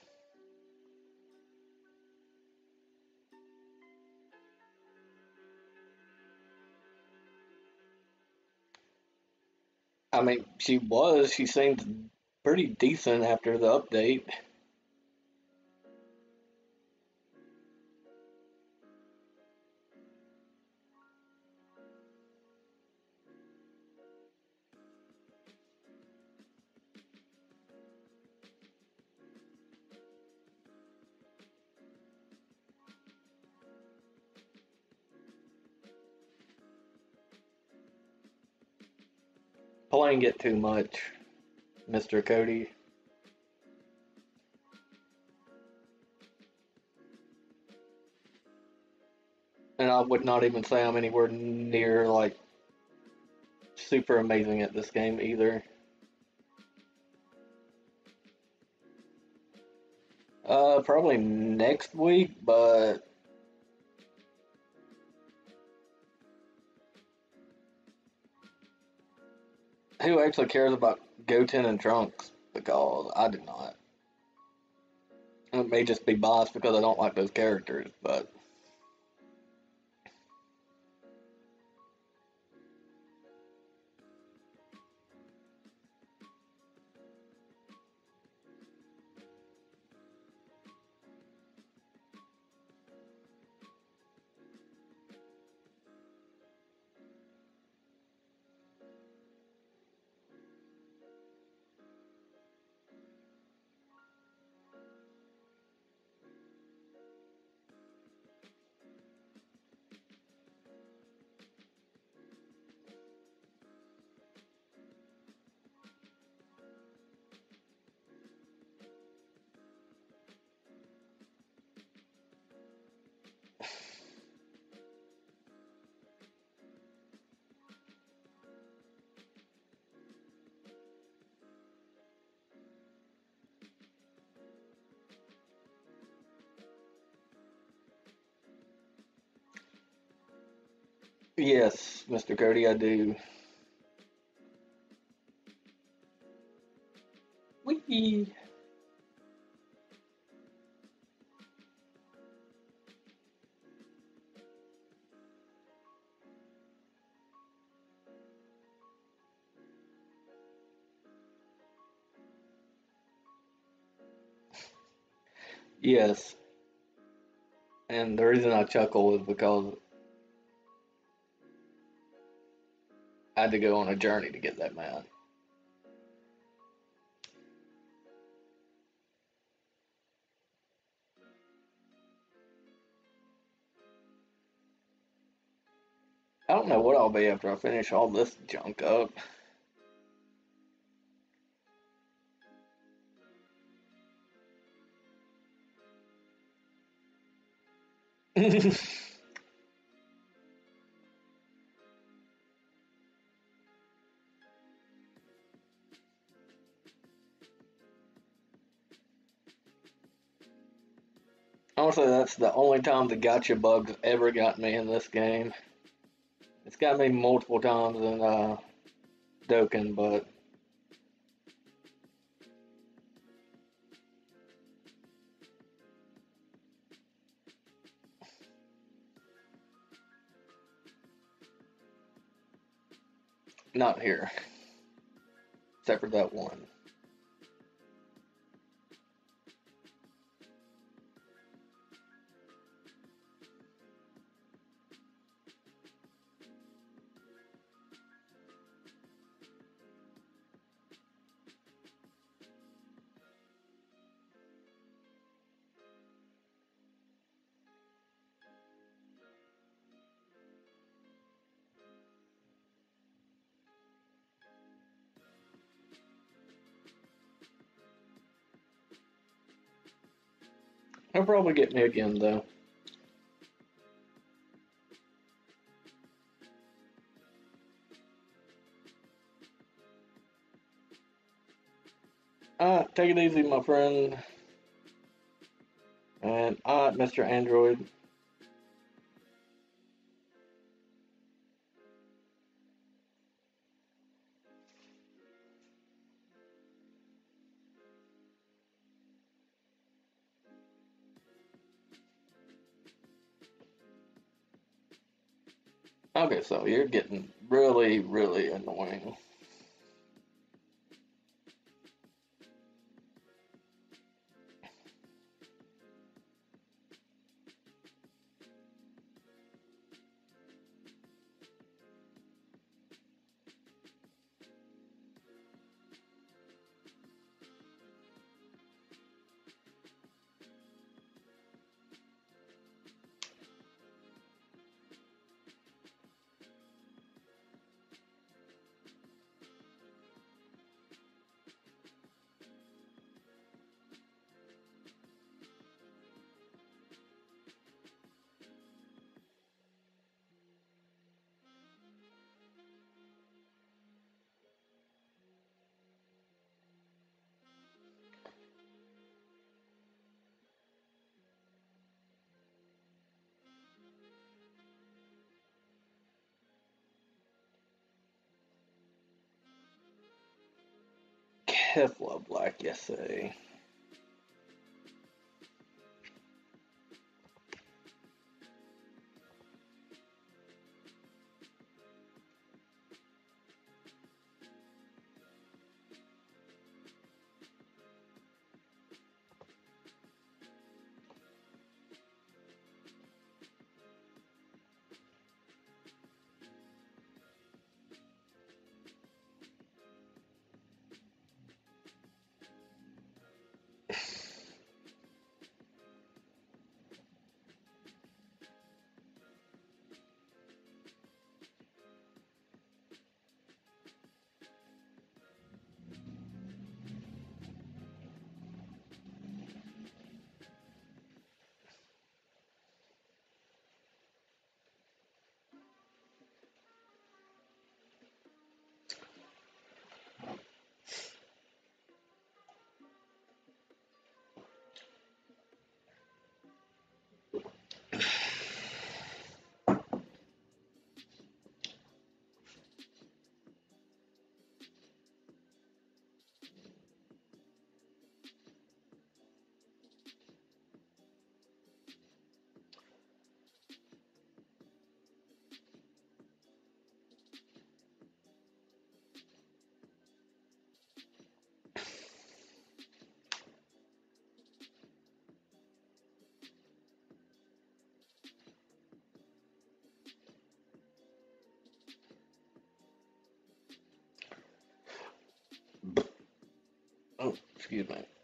I mean, she was. She seemed pretty decent after the update. Playing it too much, Mr. Cody. And I would not even say I'm anywhere near like super amazing at this game either. Uh, probably next week, but who actually cares about Goten and Trunks? Because I do not. It may just be biased because I don't like those characters, but. Yes, Mr. Cody, I do. Wee. <laughs> Yes. And the reason I chuckle is because I had to go on a journey to get that man. I don't know what I'll be after I finish all this junk up. <laughs> Honestly, that's the only time the gacha bugs ever got me in this game. It's got me multiple times in uh, Dokkan, but not here, except for that one. Probably get me again, though. Alright, take it easy, my friend. And alright, Mr. Android. You're getting really, really annoying. Kefla Black, you excuse me.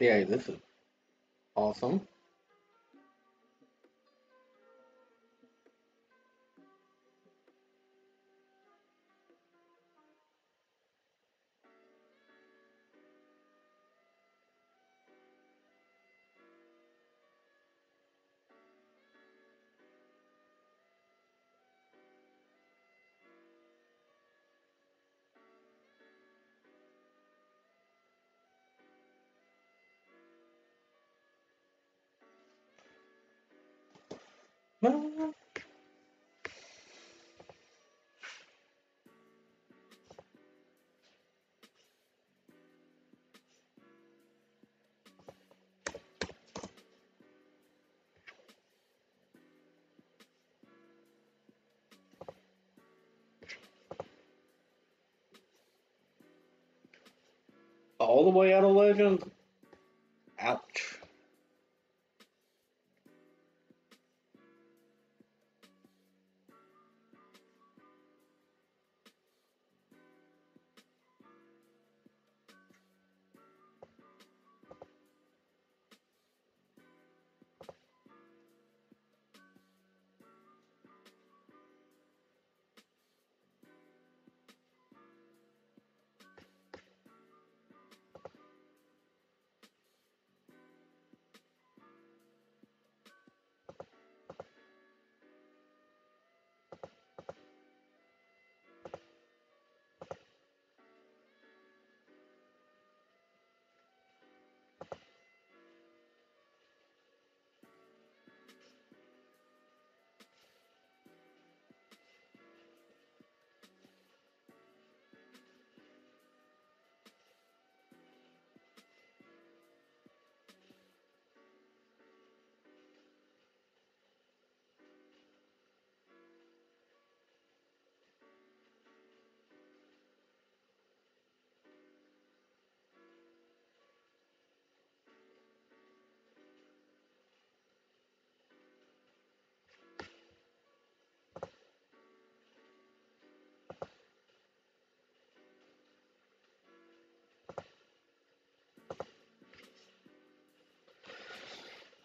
Yeah, this is awesome. All the way out of Legends?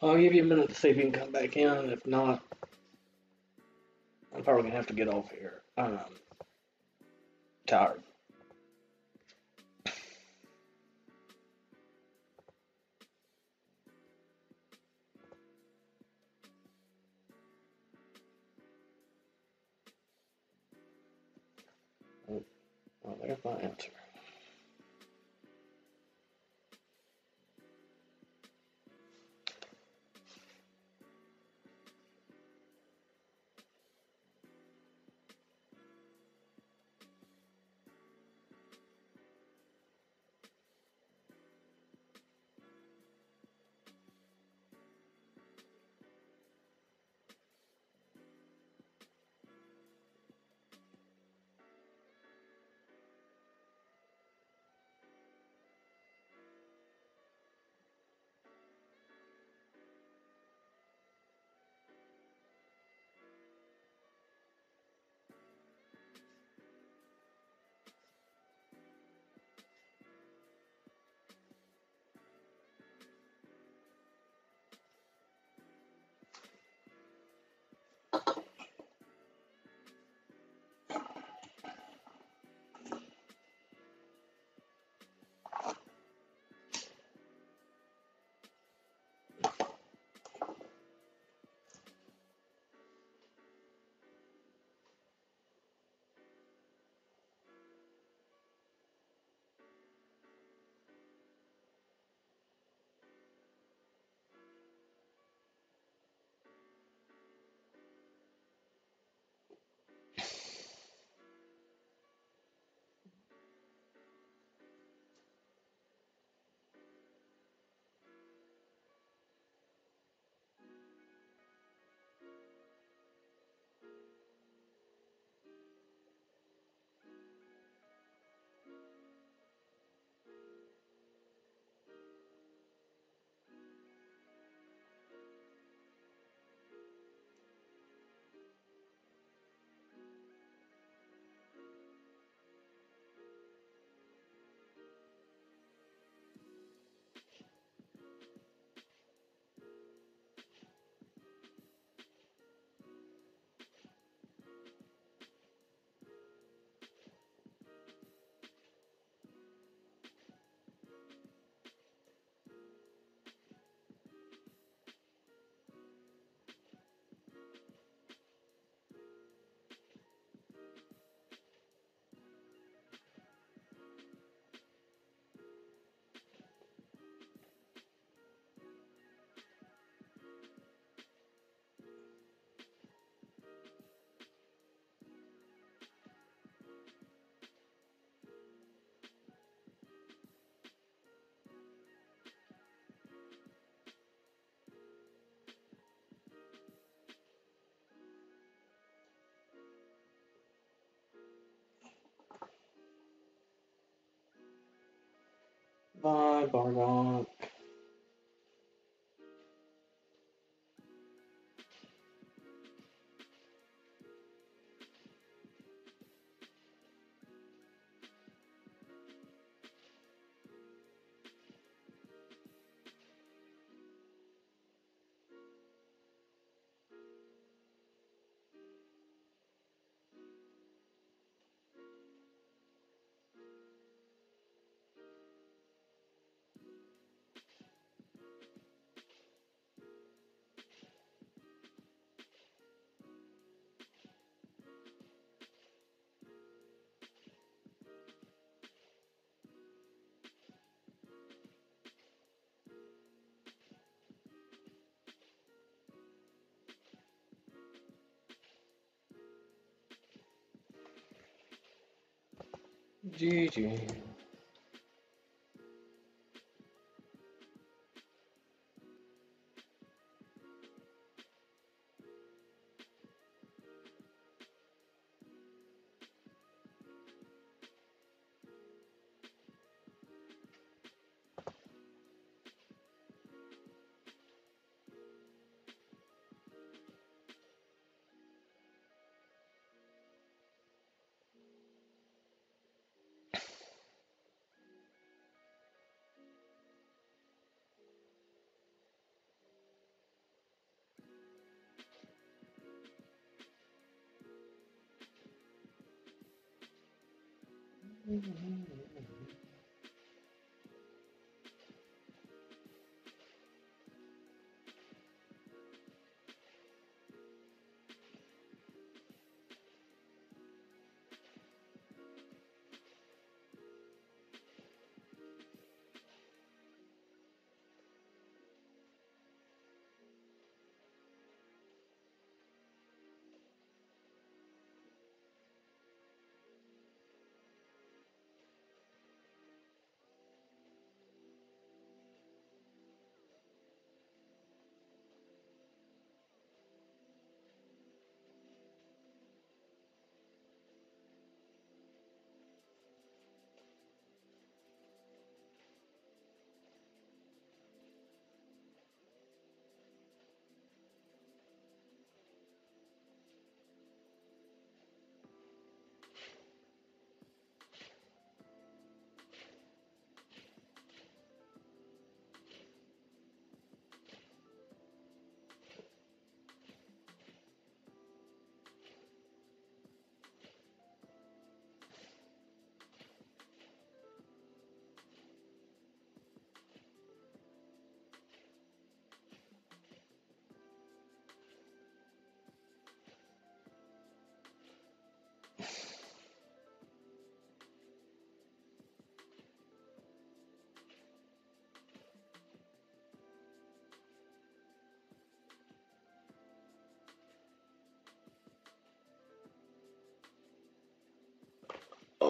I'll give you a minute to see if you can come back in. If not, I'm probably gonna have to get off here. I'm tired. Bye, Bardock. Do? GG.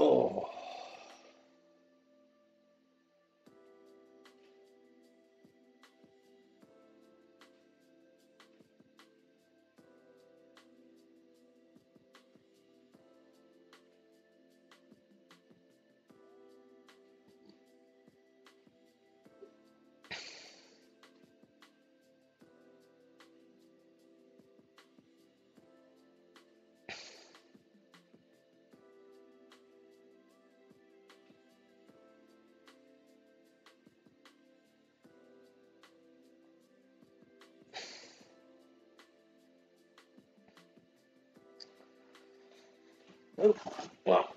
Oh. Oh, well.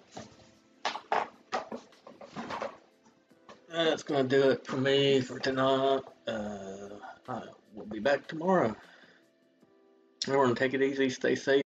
That's gonna do it for me for tonight. Uh, I will be back tomorrow. Everyone, take it easy, stay safe.